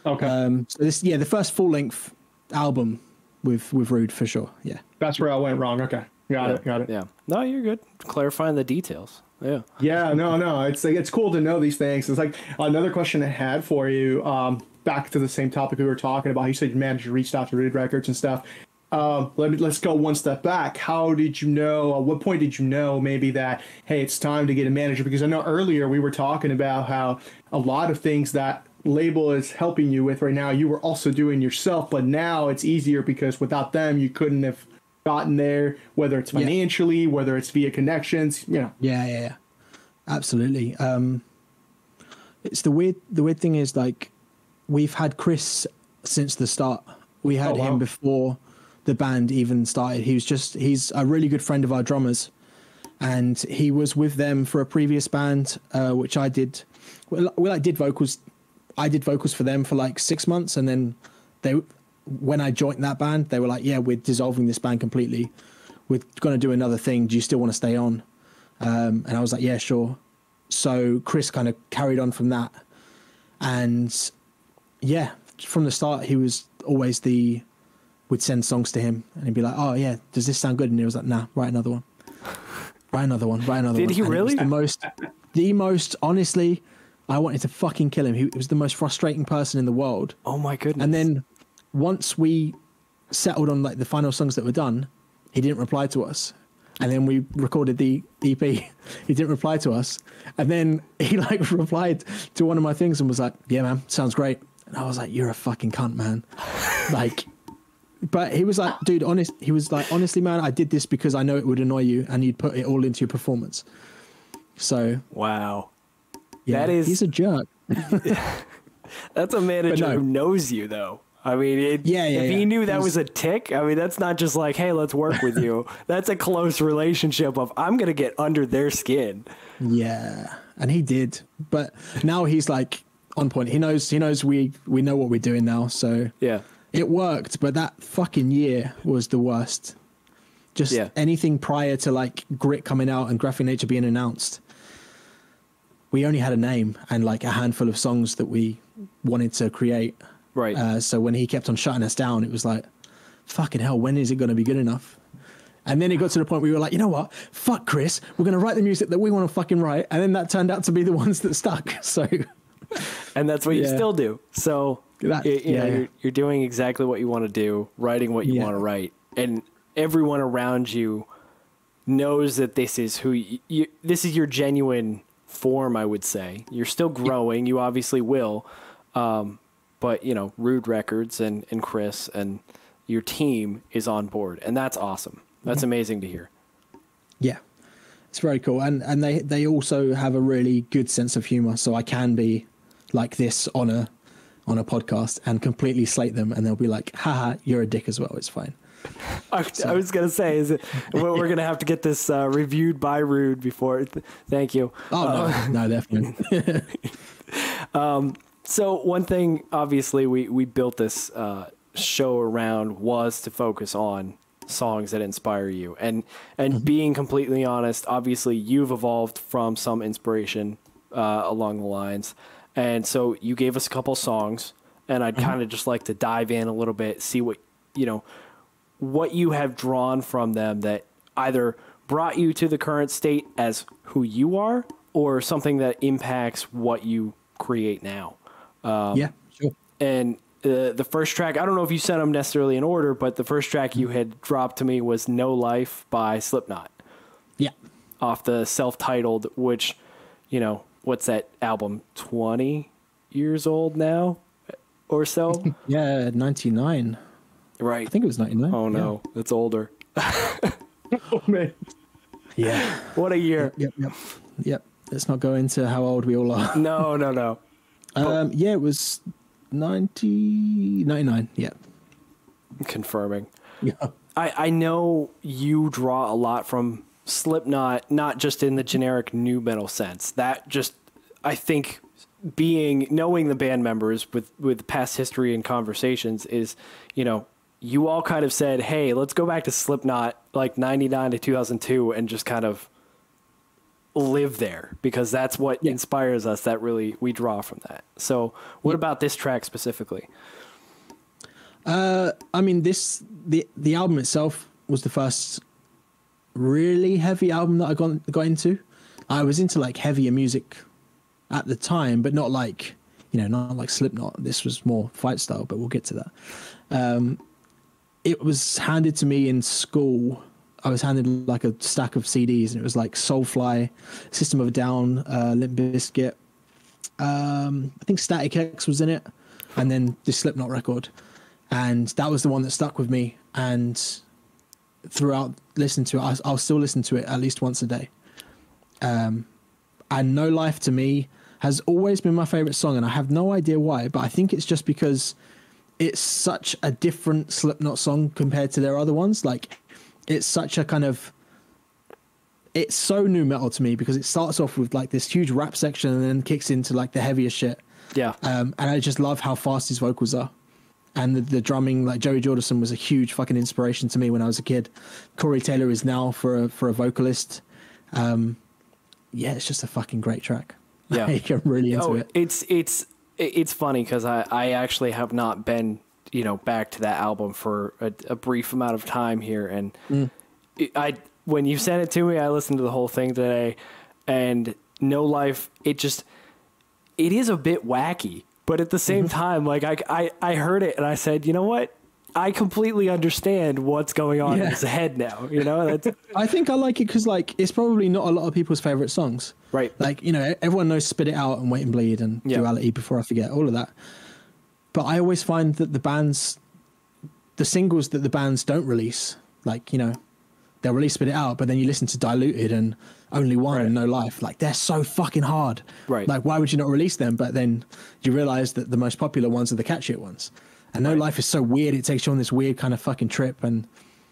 Okay. Um, so this, yeah, the first full length album with with Rude for sure. Yeah, That's where I went wrong. Okay. Got it. Got it. Yeah. No, you're good. Clarifying the details. Yeah. Yeah, no, no. It's like it's cool to know these things. It's like another question I had for you. Um, back to the same topic we were talking about. You said your manager reached out to Rude Records and stuff. Um, let me let's go one step back. How did you know? At what point did you know maybe that hey, it's time to get a manager? Because I know earlier we were talking about how a lot of things that label is helping you with right now you were also doing yourself, but now it's easier because without them you couldn't have gotten there. Whether it's Yeah. financially, whether it's via connections, you know. yeah, yeah, yeah. Absolutely. Um, it's the weird. The weird thing is like we've had Chris since the start. We had Oh, wow. him before the band even started. He was just he's a really good friend of our drummers, and he was with them for a previous band, uh, which I did. We, we like did vocals. I did vocals for them for like six months, and then they, when I joined that band, they were like, "Yeah, we're dissolving this band completely. We're going to do another thing. Do you still want to stay on?" Um, and I was like, "Yeah, sure." So Chris kind of carried on from that, and yeah, from the start, he was always the. We'd send songs to him, and he'd be like, "Oh yeah, does this sound good?" And he was like, "Nah, write another one, write another one, write another Did one." he And really? The most, the most honestly, I wanted to fucking kill him. He was the most frustrating person in the world. Oh my goodness. And then once we settled on like the final songs that were done, he didn't reply to us. And then we recorded the EP. He didn't reply to us. And then he like replied to one of my things and was like, "Yeah, man, sounds great." And I was like, "You're a fucking cunt, man." like, but he was like, "Dude, honest." He was like, "Honestly, man, I did this because I know it would annoy you, and you'd put it all into your performance." So wow. yeah, That is- he's a jerk. That's a manager no. who knows you, though. I mean, it, Yeah, yeah, if he knew that He's- was a tick, I mean, that's not just like, hey, let's work with you. that's a close relationship of I'm gonna get under their skin. Yeah, and he did, but now he's like on point. He knows. He knows we we know what we're doing now. So Yeah. It worked, but that fucking year was the worst. Just Yeah. anything prior to like Grit coming out and Graphic Nature being announced, we only had a name and like a handful of songs that we wanted to create. Right. Uh, so when he kept on shutting us down, it was like, fucking hell, when is it going to be good enough? And then it got to the point where we were like, you know what? Fuck Chris. We're going to write the music that we want to fucking write. And then that turned out to be the ones that stuck. So and that's what you still do. So That- you, you know, yeah. you're, you're doing exactly what you want to do, writing what you Yeah. want to write, and everyone around you knows that this is who you, you, this is your genuine form. I would say you're still growing. You obviously will, um, but you know, Rude Records and and Chris and your team is on board, and that's awesome. That's amazing to hear. yeah, it's very cool. And and they they also have a really good sense of humor. So I can be like this on a on a podcast and completely slate them, and they'll be like, "Haha, you're a dick as well. It's fine." I, I was gonna say, is it? We're, we're gonna have to get this uh, reviewed by Rude before. Th- thank you. Oh no, no, definitely. So one thing, obviously, we we built this uh, show around was to focus on songs that inspire you, and and being completely honest, obviously, you've evolved from some inspiration uh, along the lines, and so you gave us a couple songs, and I'd mm-hmm. kind of just like to dive in a little bit, see what you know, what you have drawn from them that either brought you to the current state as who you are, or something that impacts what you create now. Um, yeah, sure. And uh, the first track, I don't know if you sent them necessarily in order, but the first track you mm-hmm. had dropped to me was No Life by Slipknot Yeah, off the self titled, which, you know, what's that album? 20 years old now or so? yeah, ninety nine. right. I think it was ninety nine. oh, no. It's older. Oh man. Yeah. What a year. Yep. Yep. Yep. Let's not go into how old we all are. No, no, no. Um, yeah, it was 90, 99. Yeah. Confirming. Yeah. I, I know you draw a lot from Slipknot, not just in the generic nu metal sense. That just, I think, being knowing the band members with with past history and conversations is, you know, you all kind of said, "Hey, let's go back to Slipknot like '99 to 2002 and just kind of live there because that's what inspires us. That really we draw from that. So, what about this track specifically? Uh, I mean, this the the album itself was the first really heavy album that I got got into. I was into like heavier music at the time, but not like you know, not like Slipknot. This was more fight style, but we'll get to that. Um, it was handed to me in school. I was handed like a stack of CDs, and it was like Soulfly, System of a Down, uh, Limp Bizkit. Um, I think Static X was in it, and then this Slipknot record, and that was the one that stuck with me. And throughout listening to it, I, I'll still listen to it at least once a day. Um, and No Life to me has always been my favorite song, and I have no idea why, but I think it's just because it's such a different Slipknot song compared to their other ones. Like, it's such a kind of it's so nu metal to me because it starts off with like this huge rap section and then kicks into like the heavier shit. Yeah, Um, and I just love how fast his vocals are. And the, the drumming, like Joey Jordison was a huge fucking inspiration to me when I was a kid. Corey Taylor is now for a, for a vocalist. Um, yeah, it's just a fucking great track. Yeah. Like, I'm really into oh, it. It's it's it's funny because I I actually have not been you know back to that album for a, a brief amount of time here, and Mm. it- I when you sent it to me, I listened to the whole thing today, and No Life, it just it is a bit wacky, but at the same Mm-hmm. time, like I I I heard it and I said, you know what. I completely understand what's going on in his head now. You know, that's I think I like it because like it's probably not a lot of people's favorite songs. Right. Like you know, everyone knows "Spit It Out" and "Wait and Bleed" and Yeah. "Duality." Before I forget all of that. But I always find that the bands, the singles that the bands don't release, like you know, they'll release "Spit It Out," but then you listen to "Diluted" and "Only One" and "No Life." Like they're so fucking hard. Right. Like why would you not release them? But then you realize that the most popular ones are the catchier ones. And "No Life" is so weird; it takes you on this weird kind of fucking trip, and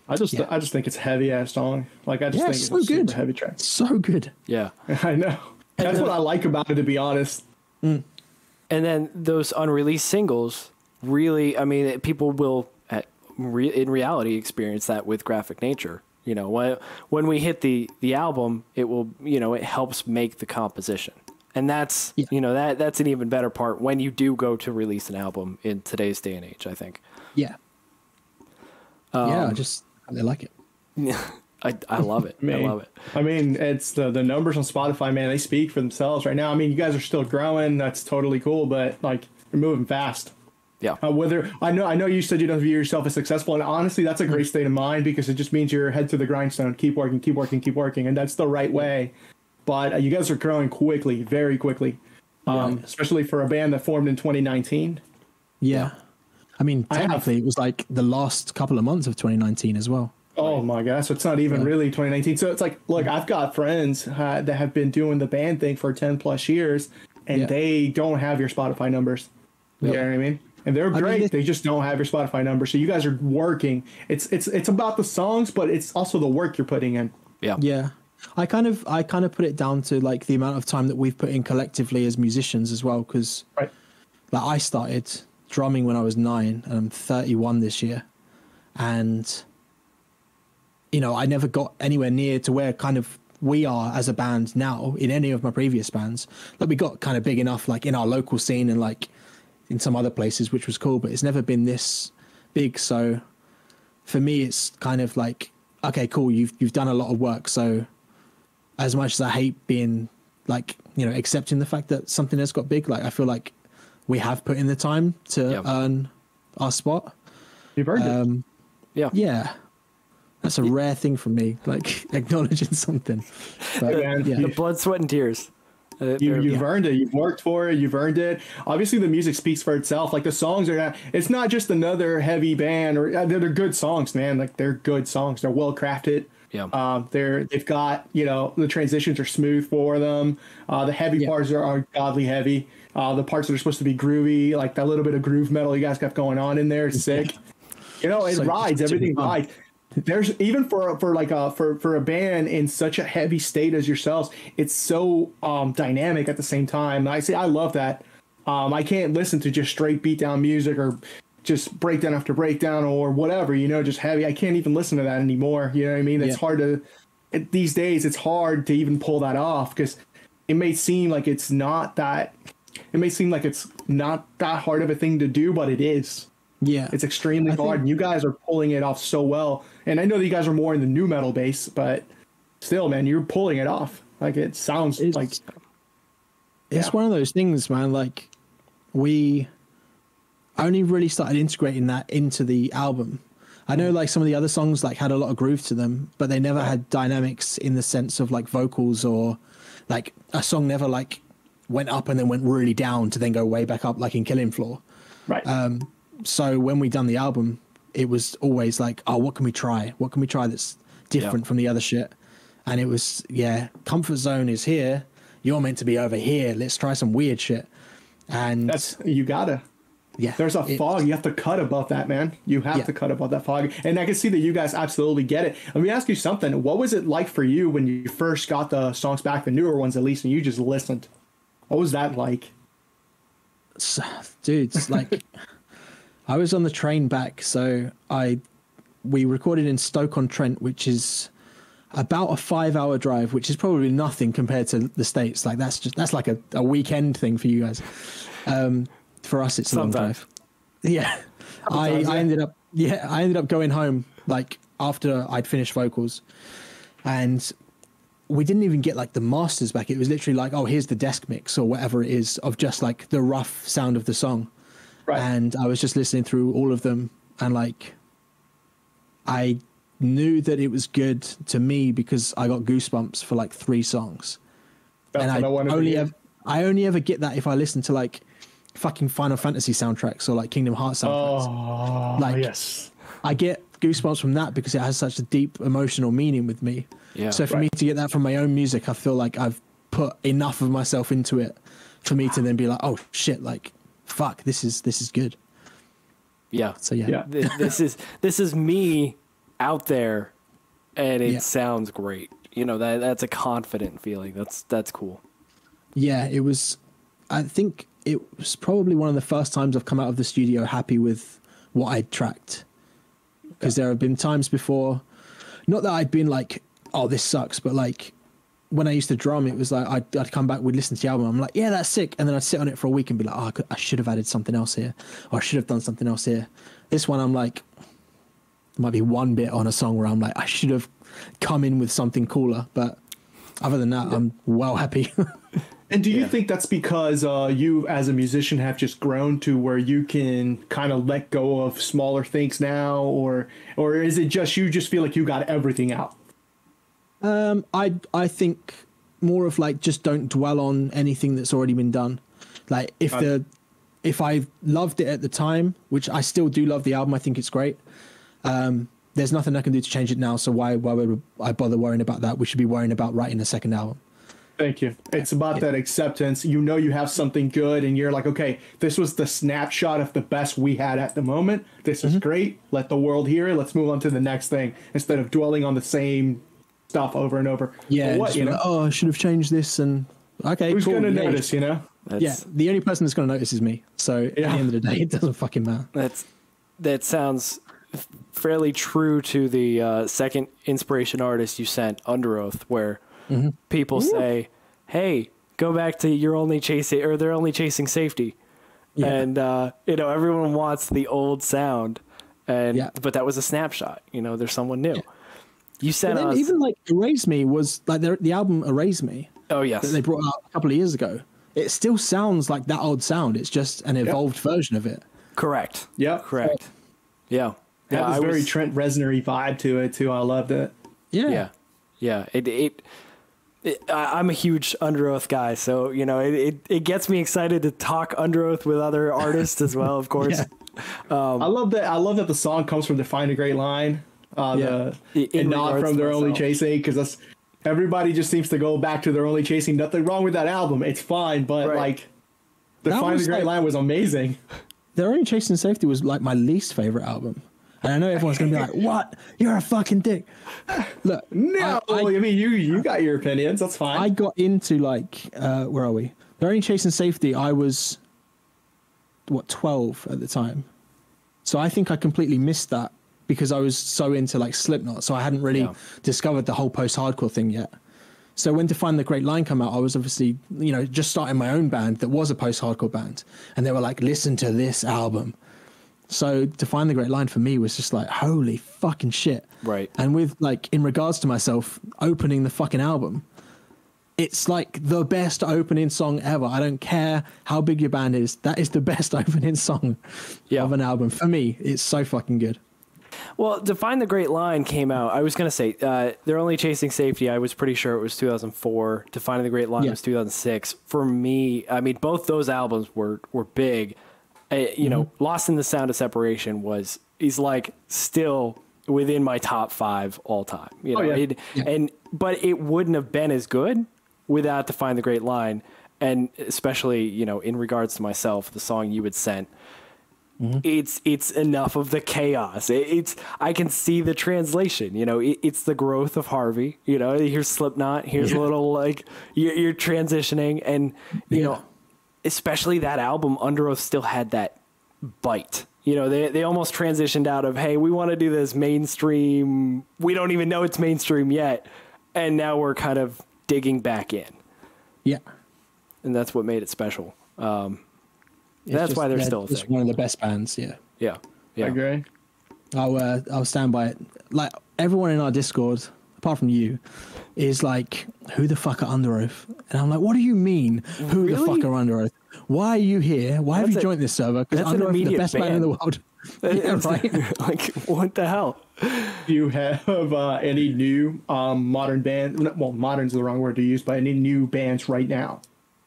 I just Yeah. I just think it's heavy ass song. Like I just yeah, think it's it's so a super good. heavy track. So good. yeah. I know. That's what I like about it to be honest. Mm. and then those unreleased singles really i mean people will at re, in reality experience that with graphic nature you know when when we hit the the album it will you know it helps make the composition and that's Yeah. you know that that's an even better part when you do go to release an album in today's day and age i think Yeah. yeah, I just I like it. i, I love it i mean, love it I mean, it's the the numbers on Spotify, man. They speak for themselves right now. I mean, you guys are still growing. That's totally cool, but like you're moving fast. yeah Uh, whether I know, I know you said you don't view yourself as successful, and honestly, that's a great state of mind because it just means you're head to the grindstone. Keep working, keep working, keep working, and that's the right way. But uh, you guys are growing quickly, very quickly, um, especially for a band that formed in 2019. Yeah. I mean, I have- technically, it was like the last couple of months of 2019 as well. Oh my gosh, so it's not even really 2019. So it's like, look, I've got friends uh, that have been doing the band thing for 10 plus years, and Yeah. they don't have your Spotify numbers. You know what I mean? And they're mean, great. this- they just don't have your Spotify number. So you guys are working. It's it's it's about the songs, but it's also the work you're putting in. Yeah. Yeah. I kind of I kind of put it down to like the amount of time that we've put in collectively as musicians as well because Right. like I started drumming when I was 9 and I'm 31 this year. And you know I never got anywhere near to where kind of we are as a band now in any of my previous bands. Like we got kind of big enough like in our local scene and like in some other places which was cool but it's never been this big. So for me it's kind of like okay cool you've you've done a lot of work so as much as I hate being like you know accepting the fact that something has got big like I feel like we have put in the time to Yeah. earn our spot You've earned it. um Yeah. yeah that's a rare thing from me like acknowledging something but, Yeah, yeah. The blood, sweat, and tears. Uh, You, they're- you've earned it. You've worked for it. You've earned it. Obviously, the music speaks for itself. Like the songs are not. It's not just another heavy band, or uh, they're, they're good songs, man. Like they're good songs. They're well crafted. Yeah. Um, they're they've got you know the transitions are smooth for them. Uh, the heavy Yeah. parts are, are godly heavy. Uh, the parts that are supposed to be groovy, like that little bit of groove metal you guys got going on in there, is sick. You know, it So- rides. Everything rides. There's even for for like a for for a band in such a heavy state as yourselves, it's so um dynamic at the same time. I say I love that. Um, I can't listen to just straight beat down music or just breakdown after breakdown or whatever. You know, just heavy. I can't even listen to that anymore. You know what I mean? It's Yeah. hard to it, these days. It's hard to even pull that off because it may seem like it's not that. It may seem like it's not that hard of a thing to do, but it is. yeah It's extremely I think- hard, and you guys are pulling it off so well. And I know that you guys are more in the nu metal base, but still, man, you're pulling it off. Like it sounds It's- like it's Yeah. one of those things, man. Like we only really started integrating that into the album. I know like some of the other songs like had a lot of groove to them, but they never had dynamics in the sense of like vocals or like a song never like went up and then went really down to then go way back up like in Killing Floor. right. Um, so when we done the album, it was always like, oh, what can we try? What can we try that's different Yeah. from the other shit? And it was, yeah, comfort zone is here. You're meant to be over here. Let's try some weird shit. And That's you gotta. Yeah, There's a it- fog. You have to cut above that, man. You have Yeah. to cut above that fog. And I can see that you guys absolutely get it. Let me ask you something. What was it like for you when you first got the songs back, the newer ones at least, and you just listened? What was that like? dude, it's like I was on the train back, so I we recorded in Stoke on Trent, which is about a five hour drive, which is probably nothing compared to the States. Like that's just that's like a, a weekend thing for you guys. Um, for us, it's a long drive. Yeah, I, I ended up yeah I ended up going home like after I'd finished vocals, and we didn't even get like the masters back. It was literally like, oh, here's the desk mix or whatever it is of just like the rough sound of the song. Right. And I was just listening through all of them and like I knew that it was good to me because I got goosebumps for like three songs. That's and what I, I only ever, I only ever get that if I listen to like fucking Final Fantasy soundtracks or like Kingdom Hearts soundtracks. Oh, Like- yes. I get goosebumps from that because it has such a deep emotional meaning with me. Yeah. So for me to get that from my own music, I feel like I've put enough of myself into it for me to then be like, oh shit, like fuck, this is this is good. yeah. So yeah, Yeah. Th- this is this is me out there, and it Yeah. sounds great. You know that that's a confident feeling. That's that's cool. yeah, it was. I think it was probably one of the first times I've come out of the studio happy with what I'd tracked. Because there have been times before, not that I'd been like, oh, this sucks, but like when I used to drum, it was like I'd, I'd come back, we'd listen to the album, I'm like, yeah, that's sick. And then I'd sit on it for a week and be like, oh, I, could, I should have added something else here, or I should have done something else here. This one, I'm like, might be one bit on a song where I'm like, I should have come in with something cooler. But other than that, I'm well happy. And do you Yeah. think that's because uh, you, as a musician, have just grown to where you can kind of let go of smaller things now, or or is it just you just feel like you got everything out? Um, I I think more of like just don't dwell on anything that's already been done. Like if Uh, the if I loved it at the time, which I still do love the album, I think it's great. Um, there's nothing I can do to change it now, so why why would I bother worrying about that? We should be worrying about writing a second album. Thank you. It's about that acceptance. You know you have something good, and you're like, okay, this was the snapshot of the best we had at the moment. This Mm-hmm. is great. Let the world hear it. Let's move on to the next thing instead of dwelling on the same stuff over and over. Yeah, what you know? like, oh, I should have changed this, and okay, Who's cool. gonna yeah, notice? You know? That's, Yeah, the only person that's going to notice is me. So at the end of the day, it doesn't fucking matter. That's that sounds fairly true to the uh, second inspiration artist you sent, Underoath, where Mm-hmm. people say, "Hey, go back to you're only chasing or they're only chasing safety," Yeah. and uh, you know everyone wants the old sound, and Yeah. but that was a snapshot. You know, there's someone new. You But sent us. even like Erase Me was like the, the album Erase Me oh yes, that they brought out a couple of years ago. It still sounds like that old sound. It's just an evolved version of it. correct. Yeah. correct. Yeah, It had yeah. this I very was- Trent Reznor vibe to it too. I loved it. Yeah. yeah yeah it it, it I, i'm a huge Underoath guy so you know it, it it gets me excited to talk Underoath with other artists as well of course Yeah. I love that. I love that the song comes from Define the Great Line, uh, Yeah. In the, and not from they're only chasing because that's everybody just seems to go back to they're only chasing. Nothing wrong with that album. It's fine, but Right. like the That Find a Great like- Line was amazing. They're Only Chasing Safety was like my least favorite album. And I know everyone's to be like, what? You're a fucking dick. Look, No, I, I, I, mean you you got your opinions. That's fine. I got into like, uh, where are we? They're Only Chasing Safety, I was, what, 12 at the time. So I think I completely missed that because I was so into like Slipknot. So I hadn't really Yeah. discovered the whole post hardcore thing yet. So when Define the Great Line come out, I was obviously, you know, just starting my own band that was a post hardcore band. And they were like, listen to this album. So Define the Great Line for me was just like, holy fucking shit. Right. And with like, in regards to myself opening the fucking album, it's like the best opening song ever. I don't care how big your band is. That is the best opening song Yeah. of an album. For me, it's so fucking good. well define the great line came out i was going to say uh, they're only chasing safety i was pretty sure it was 2004 defining the great line Yeah. was 2006 for me i mean both those albums were were big uh, you know Mm-hmm. lost in the sound of separation was is like still within my top five all time you know Oh, yeah. it, and but it wouldn't have been as good without define the great line and especially you know in regards to myself the song you had sent it's it's enough of the chaos. It, it's I can see the translation. You know, it, it's the growth of Harvey. You know, here's Slipknot. Here's a little like you're, you're transitioning, and you Yeah. know, especially that album, Underoath still had that bite. You know, they they almost transitioned out of hey, we want to do this mainstream. We don't even know it's mainstream yet, and now we're kind of digging back in, Yeah. and that's what made it special. Um, It's That's just- why they're still a just thing. one of the best bands. Yeah. yeah, I yeah, agree. I'll uh, I'll stand by it. Like everyone in our Discord, apart from you, is like, "Who the fuck are Underoath?" And I'm like, "What do you mean? Who the fuck are Underoath? Why are you here? Why have That's you a- joined this server? Because that's an Underoath are the best band in the world." yeah, right. like what the hell? Do you have uh, any new um, modern band? Well, modern's the wrong word to use, but any new bands right now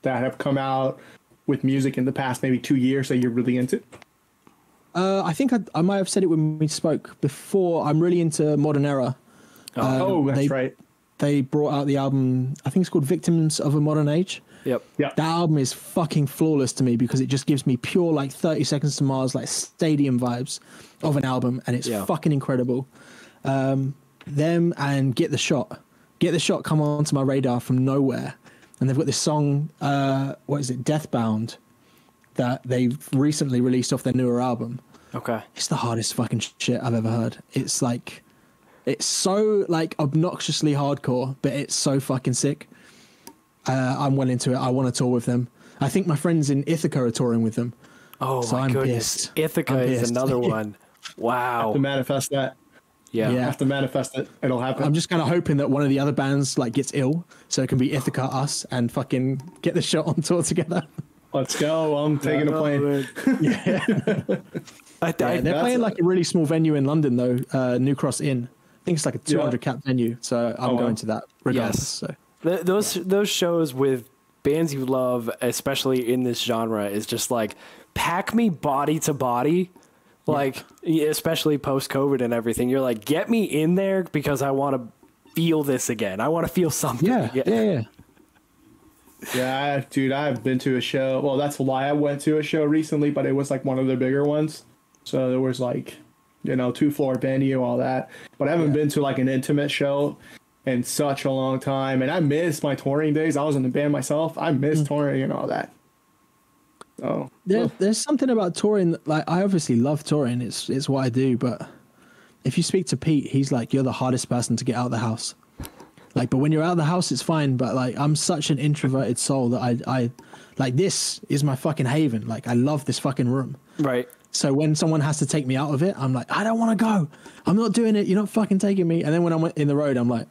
that have come out with music in the past maybe two years that you're really into? Uh, I think I, I might have said it when we spoke before. I'm really into Modern Error. Uh, oh, that's they- right. They brought out the album. I think it's called Victims of a Modern Age. Yep. Yeah. That album is fucking flawless to me because it just gives me pure like 30 seconds to Mars like stadium vibes of an album and it's Yeah. fucking incredible. Um, them and Get the Shot. Get the Shot come onto my radar from nowhere. And they've got this song, uh, what is it, Deathbound, that they've recently released off their newer album. Okay. It's the hardest fucking shit I've ever heard. It's like, it's so like obnoxiously hardcore, but it's so fucking sick. Uh, I'm well into it. I want to tour with them. I think my friends in Ithaca are touring with them. Oh So my I'm goodness. pissed. Ithaca I'm is pissed. another one. Wow. Have To manifest that. Yeah. Yeah. Have to manifest it. It'll happen. I'm just kind of hoping that one of the other bands like gets ill, so it can be Ithaca, us, and fucking get the shot on tour together. Let's go. I'm taking a plane. I, I, Yeah, they're playing like a really small venue in London though, uh, New Cross Inn. I think it's like a 200 cap venue, so I'm Oh, wow. going to that regardless. Yes. So th- those those shows with bands you love, especially in this genre, is just like pack me body to body. Like yeah, especially post COVID and everything, you're like, get me in there because I want to feel this again. I want to feel something. yeah, again. yeah, yeah. Yeah, I, dude, I've been to a show. Well, that's why I went to a show recently, but it was like one of the bigger ones. So there was like, you know, two floor venue, all that. But I haven't been to like an intimate show in such a long time, and I miss my touring days. I was in the band myself. I miss mm. touring and all that. So There, there's something about touring. Like I obviously love touring. It's it's what I do. But if you speak to Pete, he's like, you're the hardest person to get out of the house. Like, but when you're out of the house, it's fine. But like, I'm such an introverted soul that I I like this is my fucking haven. Like, I love this fucking room. Right. So when someone has to take me out of it, I'm like, I don't want to go. I'm not doing it. You're not fucking taking me. And then when I'm in the road, I'm like,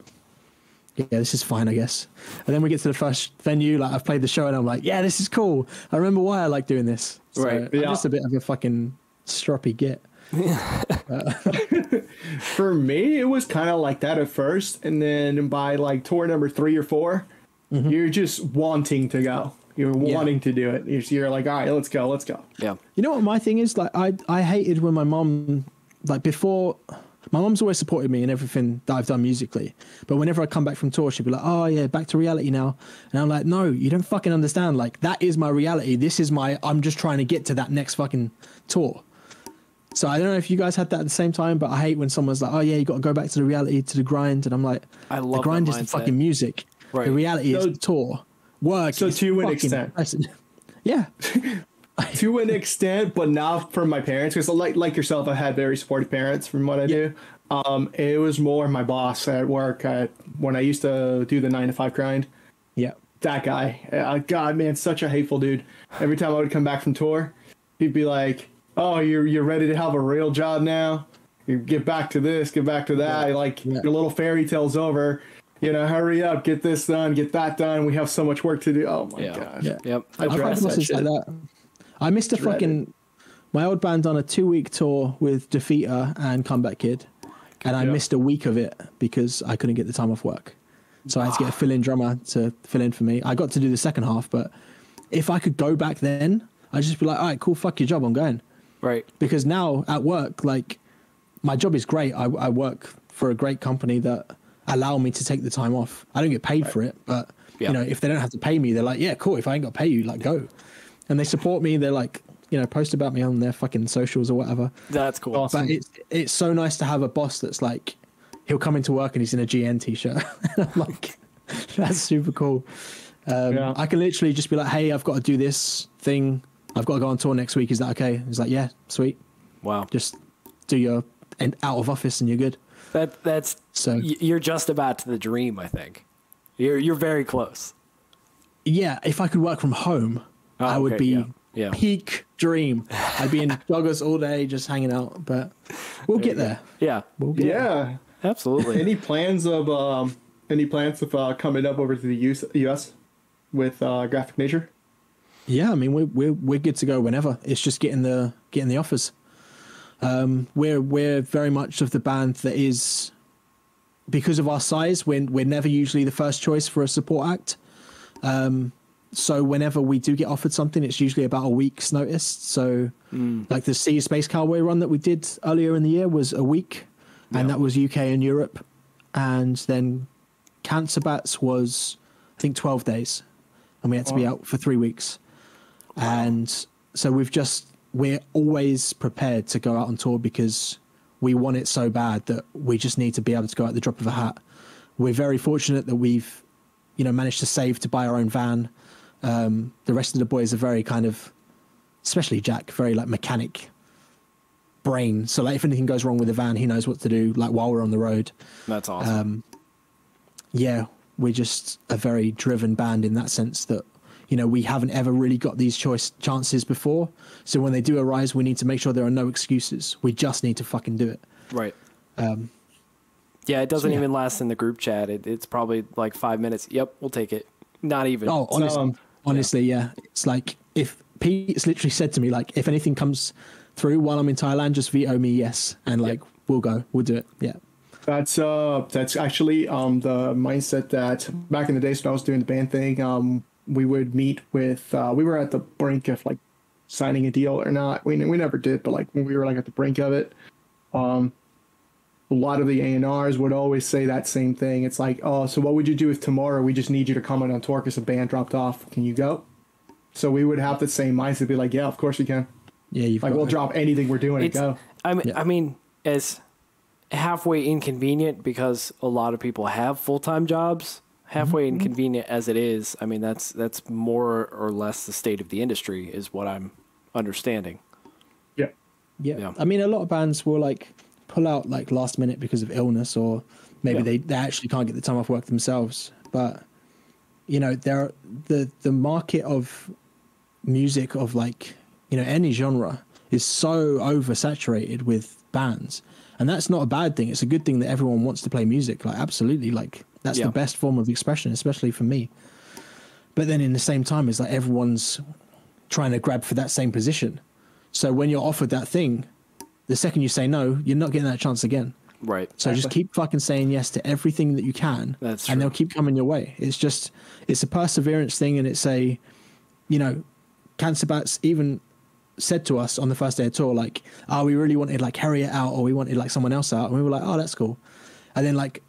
yeah, this is fine, I guess. And then we get to the first venue, like I've played the show, and I'm like, yeah, this is cool. I remember why I like doing this. So Right, I'm just a bit of a fucking stroppy git. for me, it was kind of like that at first, and then by like tour number three or 4 you you're just wanting to go. You're Yeah. wanting to do it. You're, you're like, all right, let's go, let's go. Yeah. You know what my thing is? Like I I hated when my mom like before my mom's always supported me in everything that I've done musically. But whenever I come back from tour, she'd be like, Oh yeah, back to reality now. And I'm like, No, you don't fucking understand. Like that is my reality. This is my I'm just trying to get to that next fucking tour. So I don't know if you guys had that at the same time, but I hate when someone's like, "Oh yeah, you got to go back to the reality, to the grind," and I'm like, I love "The grind is the fucking music. Right. The reality So- is the tour. Work. so to an extent. depressing." Yeah, to an extent, but not from my parents. Because like like yourself, I had very supportive parents from what I do. Um, it was more my boss at work at, when I used to do the nine to five grind. yeah. That guy, uh, God, man, such a hateful dude. Every time I would come back from tour, he'd be like, "Oh, you're you're ready to have a real job now. You get back to this, get back to that. Like Yeah. your little fairy tale's over. You know, hurry up, get this done, get that done. We have so much work to do. Oh my Yeah. gosh. Yeah. Yep. I I've dread had that shit. like that. I missed a Dread it. fucking my old band on a two week tour with Defeater and Comeback Kid, and I Yeah. missed a week of it because I couldn't get the time off work. So I had to get a ah. fill in drummer to fill in for me. I got to do the second half, but if I could go back then, I'd just be like, all right, cool, fuck your job, I'm going. Right. Because now at work, like my job is great. I, I work for a great company that allow me to take the time off. I don't get paid for it, but Yeah. you know, if they don't have to pay me, they're like, yeah, cool. If I ain't got to pay you, like go. And they support me. They're like, you know, post about me on their fucking socials or whatever. That's cool. Awesome. But it's it's so nice to have a boss that's like, he'll come into work and he's in a GN t-shirt. and I'm like, that's super cool. Um, Yeah. I can literally just be like, hey, I've got to do this thing. I've got to go on tour next week. Is that okay? He's like, yeah, sweet. Wow. Just do your and out of office and you're good. That that's So- you're just about to the dream. I think you're you're very close. Yeah, if I could work from home, Oh, I would okay, be yeah, yeah. peak dream. I'd be in joggers all day, just hanging out. But we'll get there. Yeah. We'll get there. Yeah. Absolutely. any plans of um any plans of uh, coming up over to the US, US with uh, Graphic Nature? Yeah, I mean we're we're we're good to go whenever. It's just getting the getting the offers. Um, we're we're very much of the band that is because of our size. We're we're never usually the first choice for a support act. Um, so whenever we do get offered something, it's usually about a week's notice. So like the Sea Space Cowboy run that we did earlier in the year was a week, and that was UK and Europe, and then Cancer Bats was I think twelve days, and we had to be out for three weeks. And so we've just we're always prepared to go out on tour because we want it so bad that we just need to be able to go at the drop of a hat. We're very fortunate that we've, you know, managed to save to buy our own van. Um, the rest of the boys are very kind of, especially Jack, very like mechanic brain. So like if anything goes wrong with the van, he knows what to do. Like while we're on the road, That's awesome. um, yeah, we're just a very driven band in that sense that you know we haven't ever really got these choice chances before. So when they do arise, we need to make sure there are no excuses. We just need to fucking do it. right. Um, Yeah, it doesn't yeah. even last in the group chat. It, it's probably like five minutes. Yep, we'll take it. Not even. oh, honestly, um, honestly, yeah. It's like if Pete's literally said to me like, if anything comes through while I'm in Thailand, just veto me yes, and like we'll go, we'll do it. Yeah. That's uh that's actually um the mindset that back in the days when I was doing the band thing, um we would meet with uh we were at the brink of like signing a deal or not. We we never did, but like when we were like at the brink of it, um a lot of the A&Rs would always say that same thing. It's like, oh, so what would you do if tomorrow we just need you to come in on tour because a band dropped off? Can you go? So we would have the same mindset, be like, yeah, of course you can. Yeah, you've Like we'll it. drop anything we're doing and go. I mean, Yeah. I mean, as halfway inconvenient because a lot of people have full time jobs. Halfway Mm-hmm. inconvenient as it is, I mean that's that's more or less the state of the industry, is what I'm understanding. Yeah. Yeah. Yeah. I mean, a lot of bands will like pull out like last minute because of illness, or maybe Yeah. they, they actually can't get the time off work themselves. But you know, there the the market of music of like you know any genre is so oversaturated with bands, and that's not a bad thing. It's a good thing that everyone wants to play music. Like absolutely, like that's Yeah. the best form of expression, especially for me. But then in the same time, it's like everyone's trying to grab for that same position. So when you're offered that thing, the second you say no, you're not getting that chance again. Right. So just keep fucking saying yes to everything that you can, That's and they'll keep coming your way. It's just it's a perseverance thing, and it's a, you know, Cancer Bats even said to us on the first day of tour, like, oh, we really wanted like Harriet out, or we wanted like someone else out, and we were like, oh, that's cool. And then like,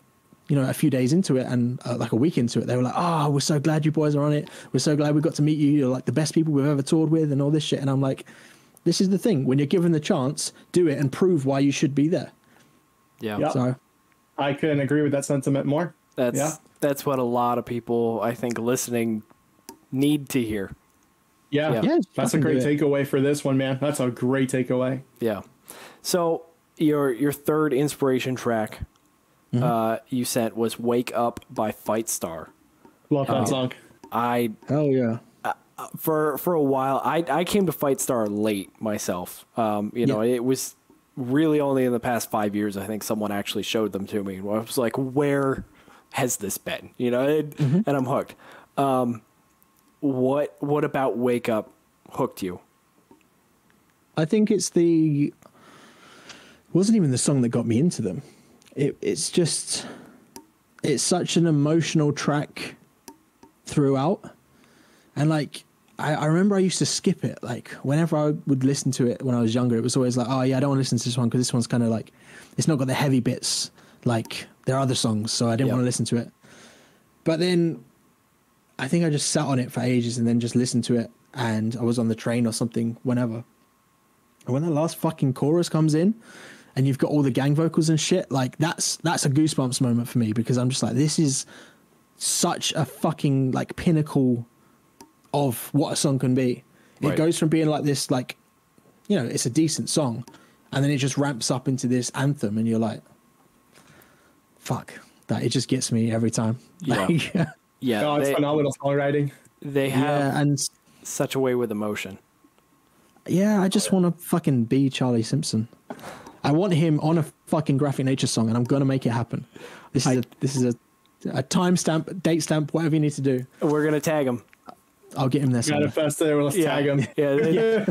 you know, a few days into it, and uh, like a week into it, they were like, oh, we're so glad you boys are on it. We're so glad we got to meet you. You're like the best people we've ever toured with, and all this shit. And I'm like, this is the thing. When you're given the chance, do it and prove why you should be there. Yeah. Yeah. So. I couldn't agree with that sentiment more. That's Yeah. that's what a lot of people I think listening need to hear. Yeah. Yeah. Yeah, That's a great takeaway for this one, man. That's a great takeaway. Yeah. So your your third inspiration track Mm-hmm. uh, you sent was "Wake Up" by Fightstar. Love that song. I Hell yeah. for for a while I I came to Fightstar late myself. Um, you know, Yeah. it was really only in the past five years I think someone actually showed them to me. I was like, where has this been? You know, and, Mm-hmm. and I'm hooked. Um, what what about "Wake Up" hooked you? I think it's the wasn't even the song that got me into them. It it's just it's such an emotional track throughout. And like I, I remember I used to skip it. Like whenever I would listen to it when I was younger, it was always like, oh yeah, I don't want to listen to this one because this one's kind of like it's not got the heavy bits like there are other songs, so I didn't Yeah. want to listen to it. But then I think I just sat on it for ages and then just listened to it. And I was on the train or something, whenever. And when that last fucking chorus comes in, and you've got all the gang vocals and shit, like that's that's a goosebumps moment for me because I'm just like, this is such a fucking like pinnacle of what a song can be. It Right. goes from being like this, like, you know, it's a decent song, and then it just ramps up into this anthem, and you're like, fuck, that it just gets me every time. Yeah. Like, Yeah, Oh, it's they, phenomenal songwriting. they have yeah, and such a way with emotion. Yeah, I just want to fucking be Charlie Simpson. I want him on a fucking graphic nature song, and I'm gonna make it happen. This is a this is a a timestamp, date stamp, whatever you need to do. We're gonna tag him. I'll get him there. Got somewhere. a fest there. Let's tag him. Yeah,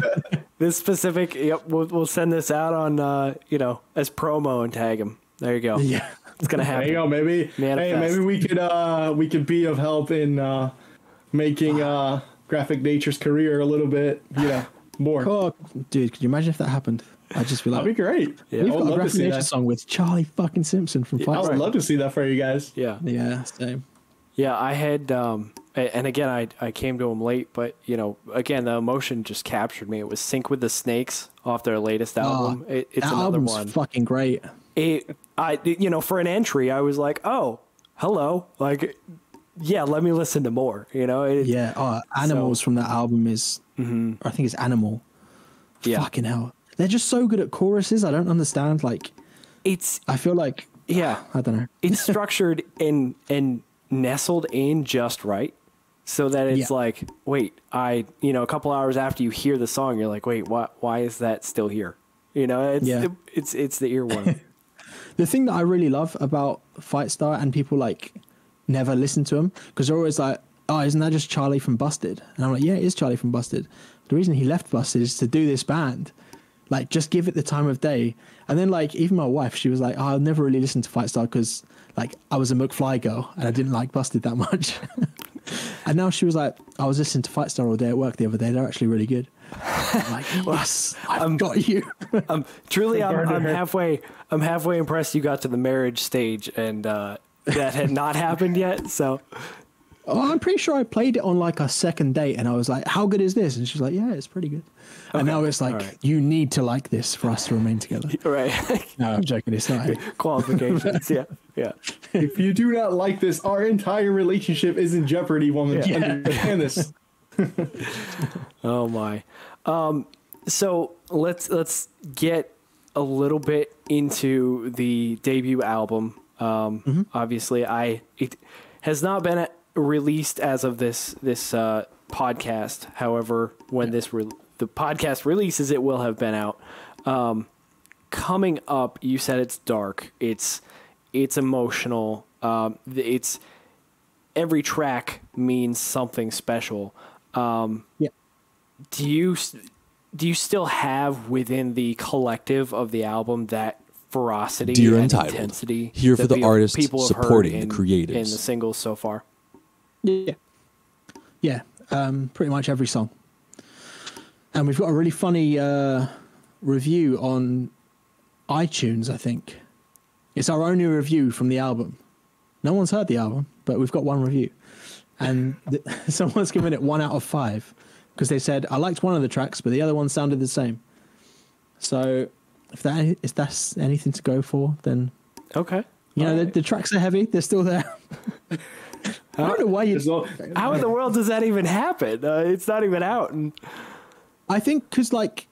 this specific. Yep, we'll we'll send this out on uh, you know as promo and tag him. There you go. Yeah, It's gonna happen. There you go. Maybe Manifest. hey, maybe we could uh we could be of help in uh making uh graphic nature's career a little bit, you know, more. oh, dude, could you imagine if that happened? I'd just be like, That'd be great. Yeah. we've I would got a love to see nature that. song with Charlie fucking Simpson from I would Club. love to see that for you guys. Yeah, Yeah, same. yeah. I had, um, and again, I I came to him late, but you know, again, the emotion just captured me. It was "Sink with the Snakes" off their latest album. Oh, it, it's that another one. fucking great. it I you know for an entry I was like oh hello like yeah let me listen to more you know it, Yeah, oh, Animals from that album is, I think it's Animal. Yeah. Fucking hell, they're just so good at choruses. I don't understand. Like, it's I feel like yeah I don't know. it's structured and and nestled in just right so that it's Yeah. like wait I you know a couple hours after you hear the song you're like wait why why is that still here you know it's Yeah. it's it's the earworm The thing that I really love about Fightstar and people like never listen to him because they're always like, "Oh, isn't that just Charlie from Busted?" And I'm like, "Yeah, it is Charlie from Busted." The reason he left Busted is to do this band. Like, just give it the time of day. And then, like, even my wife, she was like, oh, "I've never really listened to Fightstar because, like, I was a McFly girl and I didn't like Busted that much." and now she was like, "I was listening to Fightstar all day at work the other day. They're actually really good." I'm like, yes, I've got you. Um, truly, I'm, burner. I'm halfway. I'm halfway impressed you got to the marriage stage, and uh, that had not happened yet. So, oh, I'm pretty sure I played it on like a second date, and I was like, "How good is this?" And she's like, "Yeah, it's pretty good." And now it's like, Alright. "You need to like this for us to remain together." right, No, I'm joking. It's not. qualifications. Yeah, yeah. if you do not like this, our entire relationship is in jeopardy, woman. Yeah. Understand this. Oh my. Um, so let's let's get a little bit into the debut album. Um, Obviously, I it has not been released as of this this uh, podcast. However, when this re- the podcast releases, it will have been out. Um, coming up, you said it's dark. It's it's emotional. Um, it's every track means something special. Um, Yeah. do you do you still have within the collective of the album that ferocity Dear and Untitled, intensity here for the pe- artists people have heard supporting the in- creatives. in the singles so far Yeah. Yeah. Um, pretty much every song. And we've got a really funny uh, review on iTunes, I think. It's our only review from the album. No one's heard the album, but we've got one review. And th- someone's given it one out of five because they said, I liked one of the tracks, but the other one sounded the same. So if that if that's anything to go for, then okay you know the, the tracks are heavy. They're still there. I don't know why you how in the world does that even happen uh, it's not even out and I think because like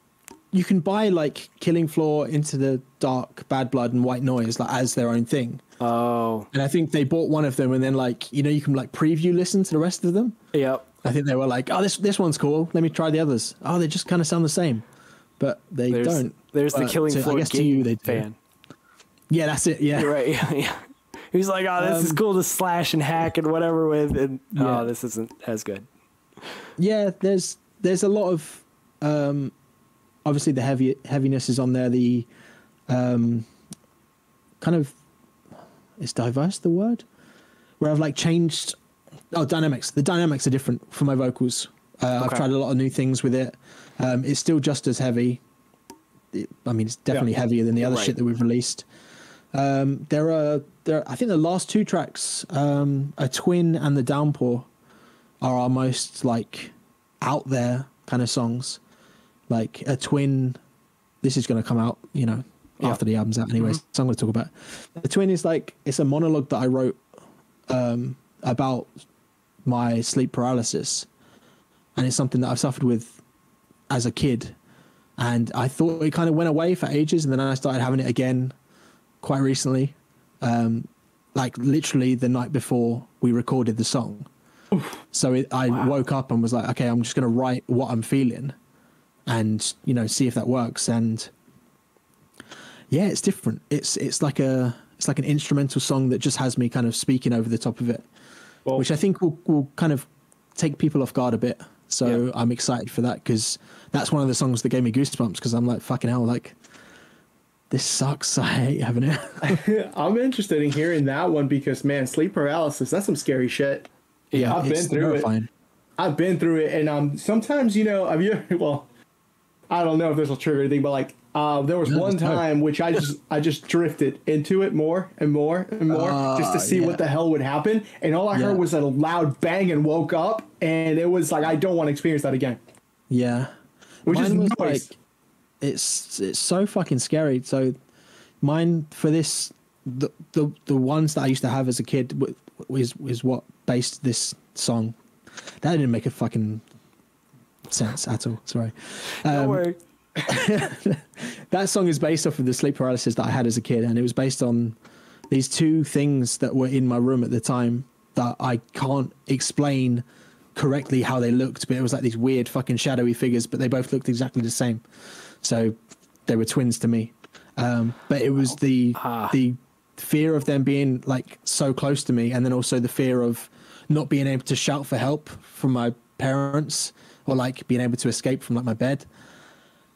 you can buy like Killing Floor, Into the Dark, Bad Blood, and White Noise like as their own thing. oh And I think they bought one of them, and then like you know you can like preview listen to the rest of them. yep I think they were like, oh this this one's cool. Let me try the others. Oh they just kind of sound the same, but they there's don't. there's the killing to- I floor guess to you they do. fan Yeah, that's it. Yeah, You're right yeah yeah. he's like oh this is Um, cool to slash and hack and whatever with and Yeah. oh this isn't as good yeah. There's there's a lot of um, obviously the heavy heaviness is on there. The um, kind of is diverse the word where I've like changed. Oh, dynamics. The dynamics are different for my vocals. Uh, I've tried a lot of new things with it. Um, it's still just as heavy. It- I mean, it's definitely Yeah. heavier than the other Right. shit that we've released. Um, there are there. I think the last two tracks, um, a twin and the downpour, are our most like out there kind of songs. Like a twin. This is going to come out, you know, Yeah. after the album's out, anyways. So I'm going to talk about. It. The twin is like it's a monologue that I wrote um, about my sleep paralysis, and it's something that I've suffered with as a kid. And I thought it kind of went away for ages, and then I started having it again quite recently, um, like literally the night before we recorded the song. So it, I woke up and was like, okay, I'm just going to write what I'm feeling, and you know, see if that works. And yeah, it's different. It's it's like a it's like an instrumental song that just has me kind of speaking over the top of it, Well, which I think will will kind of take people off guard a bit. So Yeah. I'm excited for that because that's one of the songs that gave me goosebumps because I'm like fucking hell, like this sucks. I hate having it. I'm interested in hearing that one because man, sleep paralysis, that's some scary shit. yeah I've been through it. terrifying. I've been through it, and um, sometimes you know, have you? Well, I don't know if this will trigger anything, but like, uh, there was one time which I just, I just drifted into it more and more and more, just to see yeah. what the hell would happen, and all I Yeah. heard was a loud bang and woke up, and it was like I don't want to experience that again. Yeah. Which is Mine nice. like it's it's so fucking scary. So mine for this the the the ones that I used to have as a kid was was what based this song. That didn't make a fucking sense at all. Sorry. don't Um, worry that song is based off of the sleep paralysis that I had as a kid, and it was based on these two things that were in my room at the time that I can't explain correctly how they looked, but it was like these weird fucking shadowy figures, but they both looked exactly the same. So they were twins to me. Um, but it was the Ah. the fear of them being like so close to me, and then also the fear of not being able to shout for help from my parents, or like being able to escape from like my bed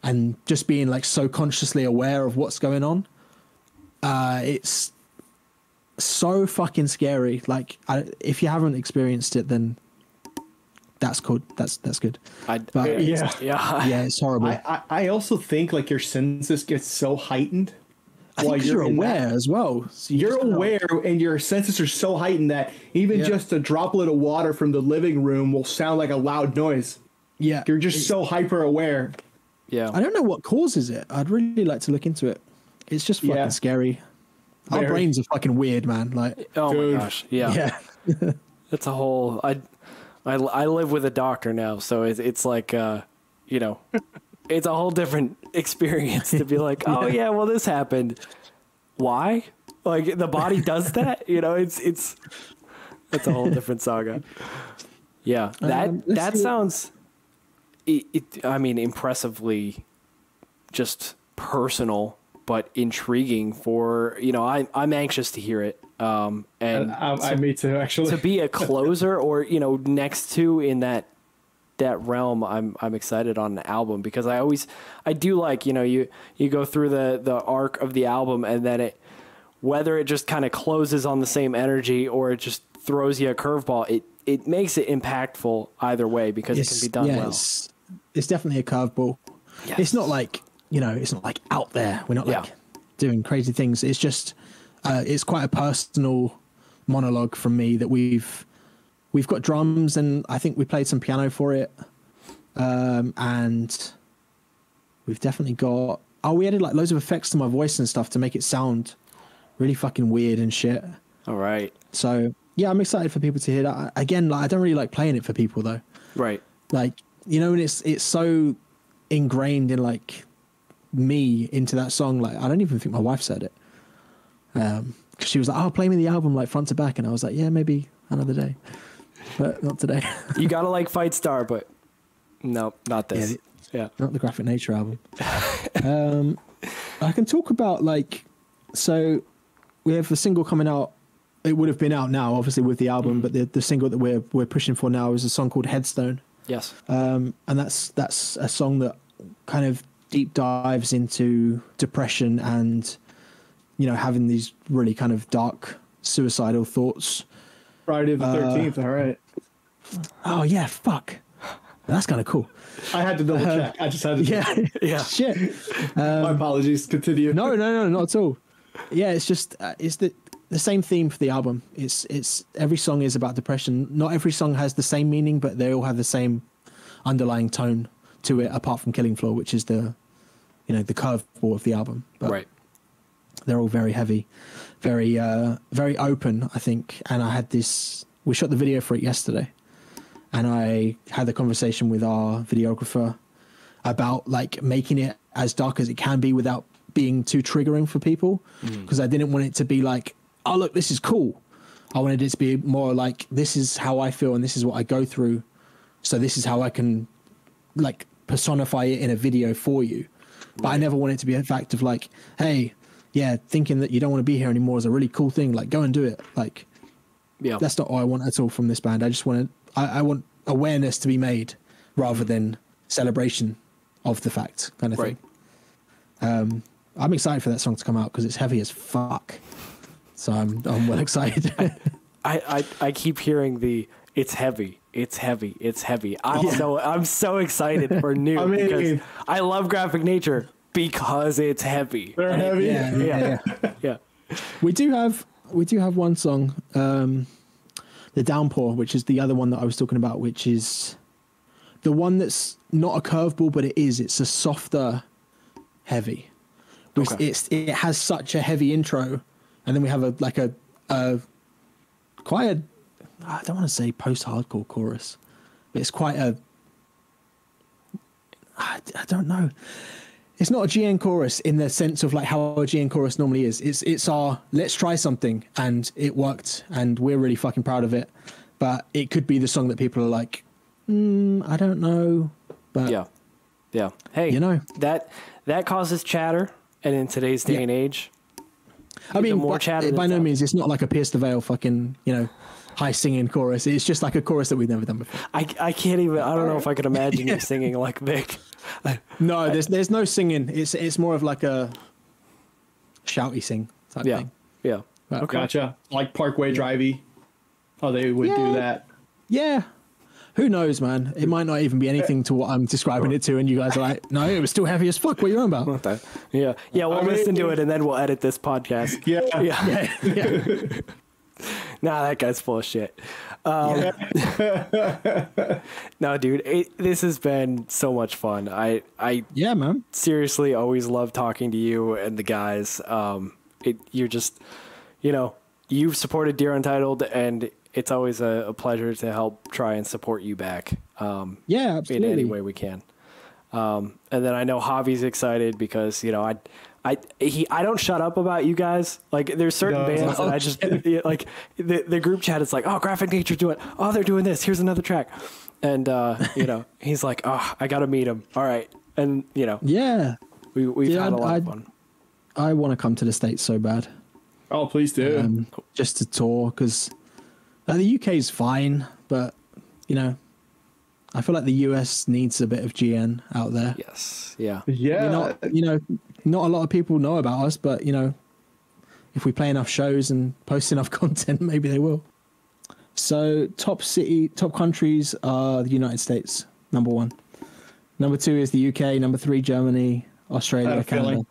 and just being like so consciously aware of what's going on uh it's so fucking scary like I, if you haven't experienced it then that's good. That's that's good. I, But- yeah, yeah, Yeah, it's horrible. I, I, I also think like your senses get so heightened I think 'cause you're, in that- aware as well. So you You're just kinda- aware, and your senses are so heightened that even Yeah. just a droplet of water from the living room will sound like a loud noise. Yeah, You're just so hyper aware. yeah. I don't know what causes it. I'd really like to look into it. It's just fucking Yeah. scary. Our brains are fucking weird, man. Like, Oh Dude. my gosh, yeah. yeah, It's a whole. I, I, I live with a doctor now, so it's it's like, uh, you know, it's a whole different experience to be like, oh yeah, well this happened. Why? Like the body does that, you know? It's it's it's a whole different saga. Yeah, that Um, that see what- sounds. It, it, I mean, impressively, just personal, but intriguing. For you know, I I'm anxious to hear it. Um, and I, I, me too, actually. to be a closer or you know next to in that that realm i'm i'm excited on an album because i always i do like you know you you go through the the arc of the album and then it whether it just kind of closes on the same energy or it just throws you a curveball it it makes it impactful either way because it can be done yeah, well It's, definitely a curveball. Yes. It's not like you know, it's not like out there. We're not like Yeah. doing crazy things. It's just, uh, it's quite a personal monologue from me that we've we've got drums and I think we played some piano for it, um, and we've definitely got. Oh, we added like loads of effects to my voice and stuff to make it sound really fucking weird and shit. all right So yeah, I'm excited for people to hear that. Again, like I don't really like playing it for people though right like you know and it's it's so ingrained in like me into that song like i don't even think my wife said it. Um because she was like oh play me the album like front to back and i was like yeah maybe another day. But not today. You gotta like Fightstar but no not this. Yeah, not the graphic nature album. Um i can talk about like so we have the single coming out. It would have been out now obviously with the album but the, the single that we're we're pushing for now is a song called headstone yes um, and that's that's a song that kind of deep dives into depression and you know having these really kind of dark suicidal thoughts. Friday the Uh, thirteenth. all right. Oh yeah, fuck, that's kind of cool. I had to double check. I just had to. Yeah, Yeah. shit. My apologies. Continue. No, no, no, not at all. Yeah, it's just uh, it's the the same theme for the album. It's it's every song is about depression. Not every song has the same meaning, but they all have the same underlying tone to it. Apart from Killing Floor, which is the you know the curveball of the album. But right they're all very heavy, very uh, very open. I think, and I had this. We shot the video for it yesterday, and I had the conversation with our videographer about like making it as dark as it can be without being too triggering for people, because I didn't want it to be like, oh look, this is cool. I wanted it to be more like this is how I feel and this is what I go through, so this is how I can like personify it in a video for you. But I never want it to be a fact of like, hey, yeah, thinking that you don't want to be here anymore is a really cool thing. Like, go and do it. Like, yeah that's not all I want at all from this band. I just want to, I, I want awareness to be made rather than celebration of the fact kind of Right. thing. Um, I'm excited for that song to come out because it's heavy as fuck. So I'm, I'm well excited. I, I I keep hearing the it's heavy, it's heavy, it's heavy. I'm so I'm so excited for new I mean- because I love graphic nature because it's heavy. They're heavy. yeah, yeah, yeah. Yeah. We do have we do have one song, um, the Downpour, which is the other one that I was talking about, which is the one that's not a curveball, but it is. It's a softer, heavy. Okay. It's it has such a heavy intro, and then we have a like a, a quite a I don't want to say post hardcore chorus, but it's quite a I, I don't know. It's not a GN chorus in the sense of like how a GN chorus normally is. It's it's our let's try something and it worked and we're really fucking proud of it. But it could be the song that people are like, mm, I don't know. But Yeah. Yeah. Hey, You know. that that causes chatter and in today's day Yeah. and age, I mean, more by, chatter by no sound. means it's not like a Pierce the Veil fucking you know high singing chorus. It's just like a chorus that we've never done before. I I can't even I don't know if I could imagine you singing like Vic. No, there's there's no singing. It's it's more of like a shouty sing type Yeah. thing. Yeah. But- Okay. Gotcha. Like Parkway Drivey. Oh, they would Yeah. do that. Yeah, who knows, man? It might not even be anything to what I'm describing it to, and you guys are like, no, it was still heavy as fuck. What are you on about? What the- Yeah, yeah. We'll I mean- listen to it and then we'll edit this podcast. Yeah. yeah. yeah, yeah. Nah, that guy's full of shit. Um, no, dude, it, this has been so much fun. I, I yeah, man. seriously always love talking to you and the guys. Um, it, you're just, you know, you've supported Dear Untitled, and it's always a, a pleasure to help try and support you back. Um, Yeah, in any way we can. Um, and then I know Javi's excited because you know I, I he I don't shut up about you guys. Like there's certain No. bands that I just like the the group chat is like oh Graphic Nature's doing oh they're doing this here's another track, and uh, you know he's like oh I got to meet him all right and you know Yeah, we we've Yeah, had a lot of I- fun. I want to come to the states so bad, Oh, please do. um, just to tour because uh, the UK is fine, but you know, I feel like the US needs a bit of GN out there. Yes yeah yeah. We're not, you know, not a lot of people know about us, but you know, if we play enough shows and post enough content, maybe they will. So, top city, top countries are the United States, number one. Number two is the UK. Number three, Germany, I had Australia, a Canada. feeling.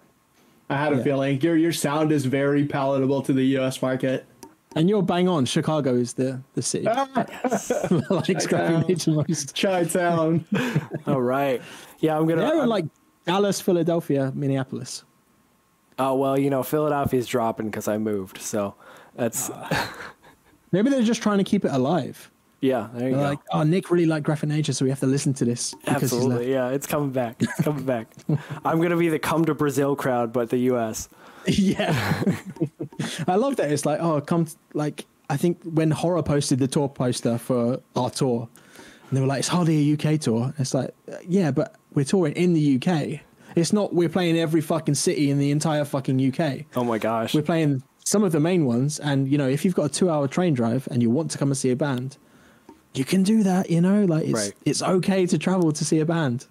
I had a Yeah. feeling. Your your sound is very palatable to the U.S. market. And you're bang on. Chicago is the the city. Ah. like scrappy nature most. Chi-town. all right yeah I'm gonna They're I'm- like Dallas, Philadelphia, Minneapolis. oh well you know Philadelphia's dropping because I moved so that's ah. Maybe they're just trying to keep it alive. Yeah there you go like, oh, Nick really liked Graphic Nature, so we have to listen to this because he's left. Absolutely, yeah, it's coming back. It's coming back. I'm gonna be the come to Brazil crowd, but the U.S. Yeah. I love that. It's like, oh, come, like, I think when Horror posted the tour poster for our tour, and they were like, it's hardly a UK tour. It's like, uh, yeah, but we're touring in the UK. It's not, we're playing every fucking city in the entire fucking UK. Oh my gosh, We're playing some of the main ones. And, you know, if you've got a two hour train drive and you want to come and see a band, you can do that, you know? Like, it's, Right. it's okay to travel to see a band.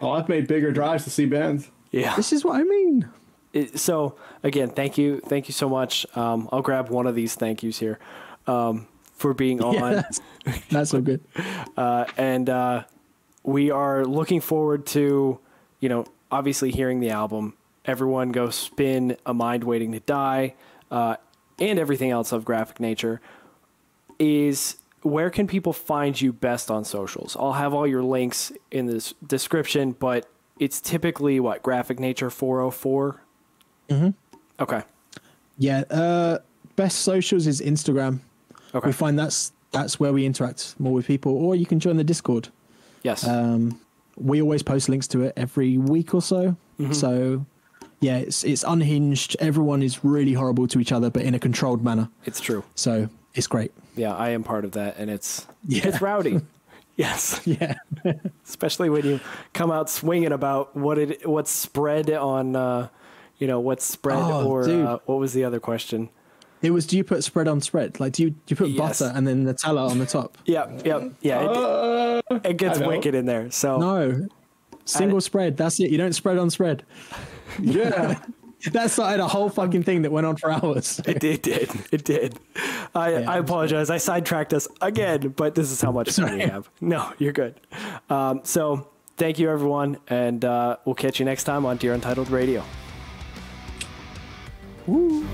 Oh, I've made bigger drives to see bands. yeah. This is what I mean. It- so again, thank you, thank you so much. Um, I'll grab one of these thank yous here um, for being on. Yeah, that's, that's so good. uh, and uh, we are looking forward to, you know, obviously hearing the album. Everyone go spin a mind waiting to die, uh, and everything else of graphic nature. Is where can people find you best on socials? I'll have all your links in this description, but it's typically what graphic nature four hundred four. Mm-hmm. Okay. Yeah, uh, best socials is Instagram. Okay. We find that's that's where we interact more with people, or you can join the Discord. yes. Um, we always post links to it every week or so. Mm-hmm. So, yeah, it's it's unhinged. Everyone is really horrible to each other, but in a controlled manner. it's true. So it's great. Yeah, I am part of that, and it's Yeah. it's rowdy. yes. Yeah, especially when you come out swinging about what it what's spread on uh you know what's spread Oh, or uh, what was the other question it was. Do you put spread on spread? Like, do you do you put Yes. butter and then Nutella on the top? yeah yeah yeah it, Uh, it gets wicked in there so No, single spread. That's it. You don't spread on spread. yeah. That started a whole fucking thing that went on for hours. it, it did it did. I Yeah, i apologize. I sidetracked us again but this is how much fun we have. No you're good. Um so thank you everyone and uh we'll catch you next time on dear untitled radio. Woo.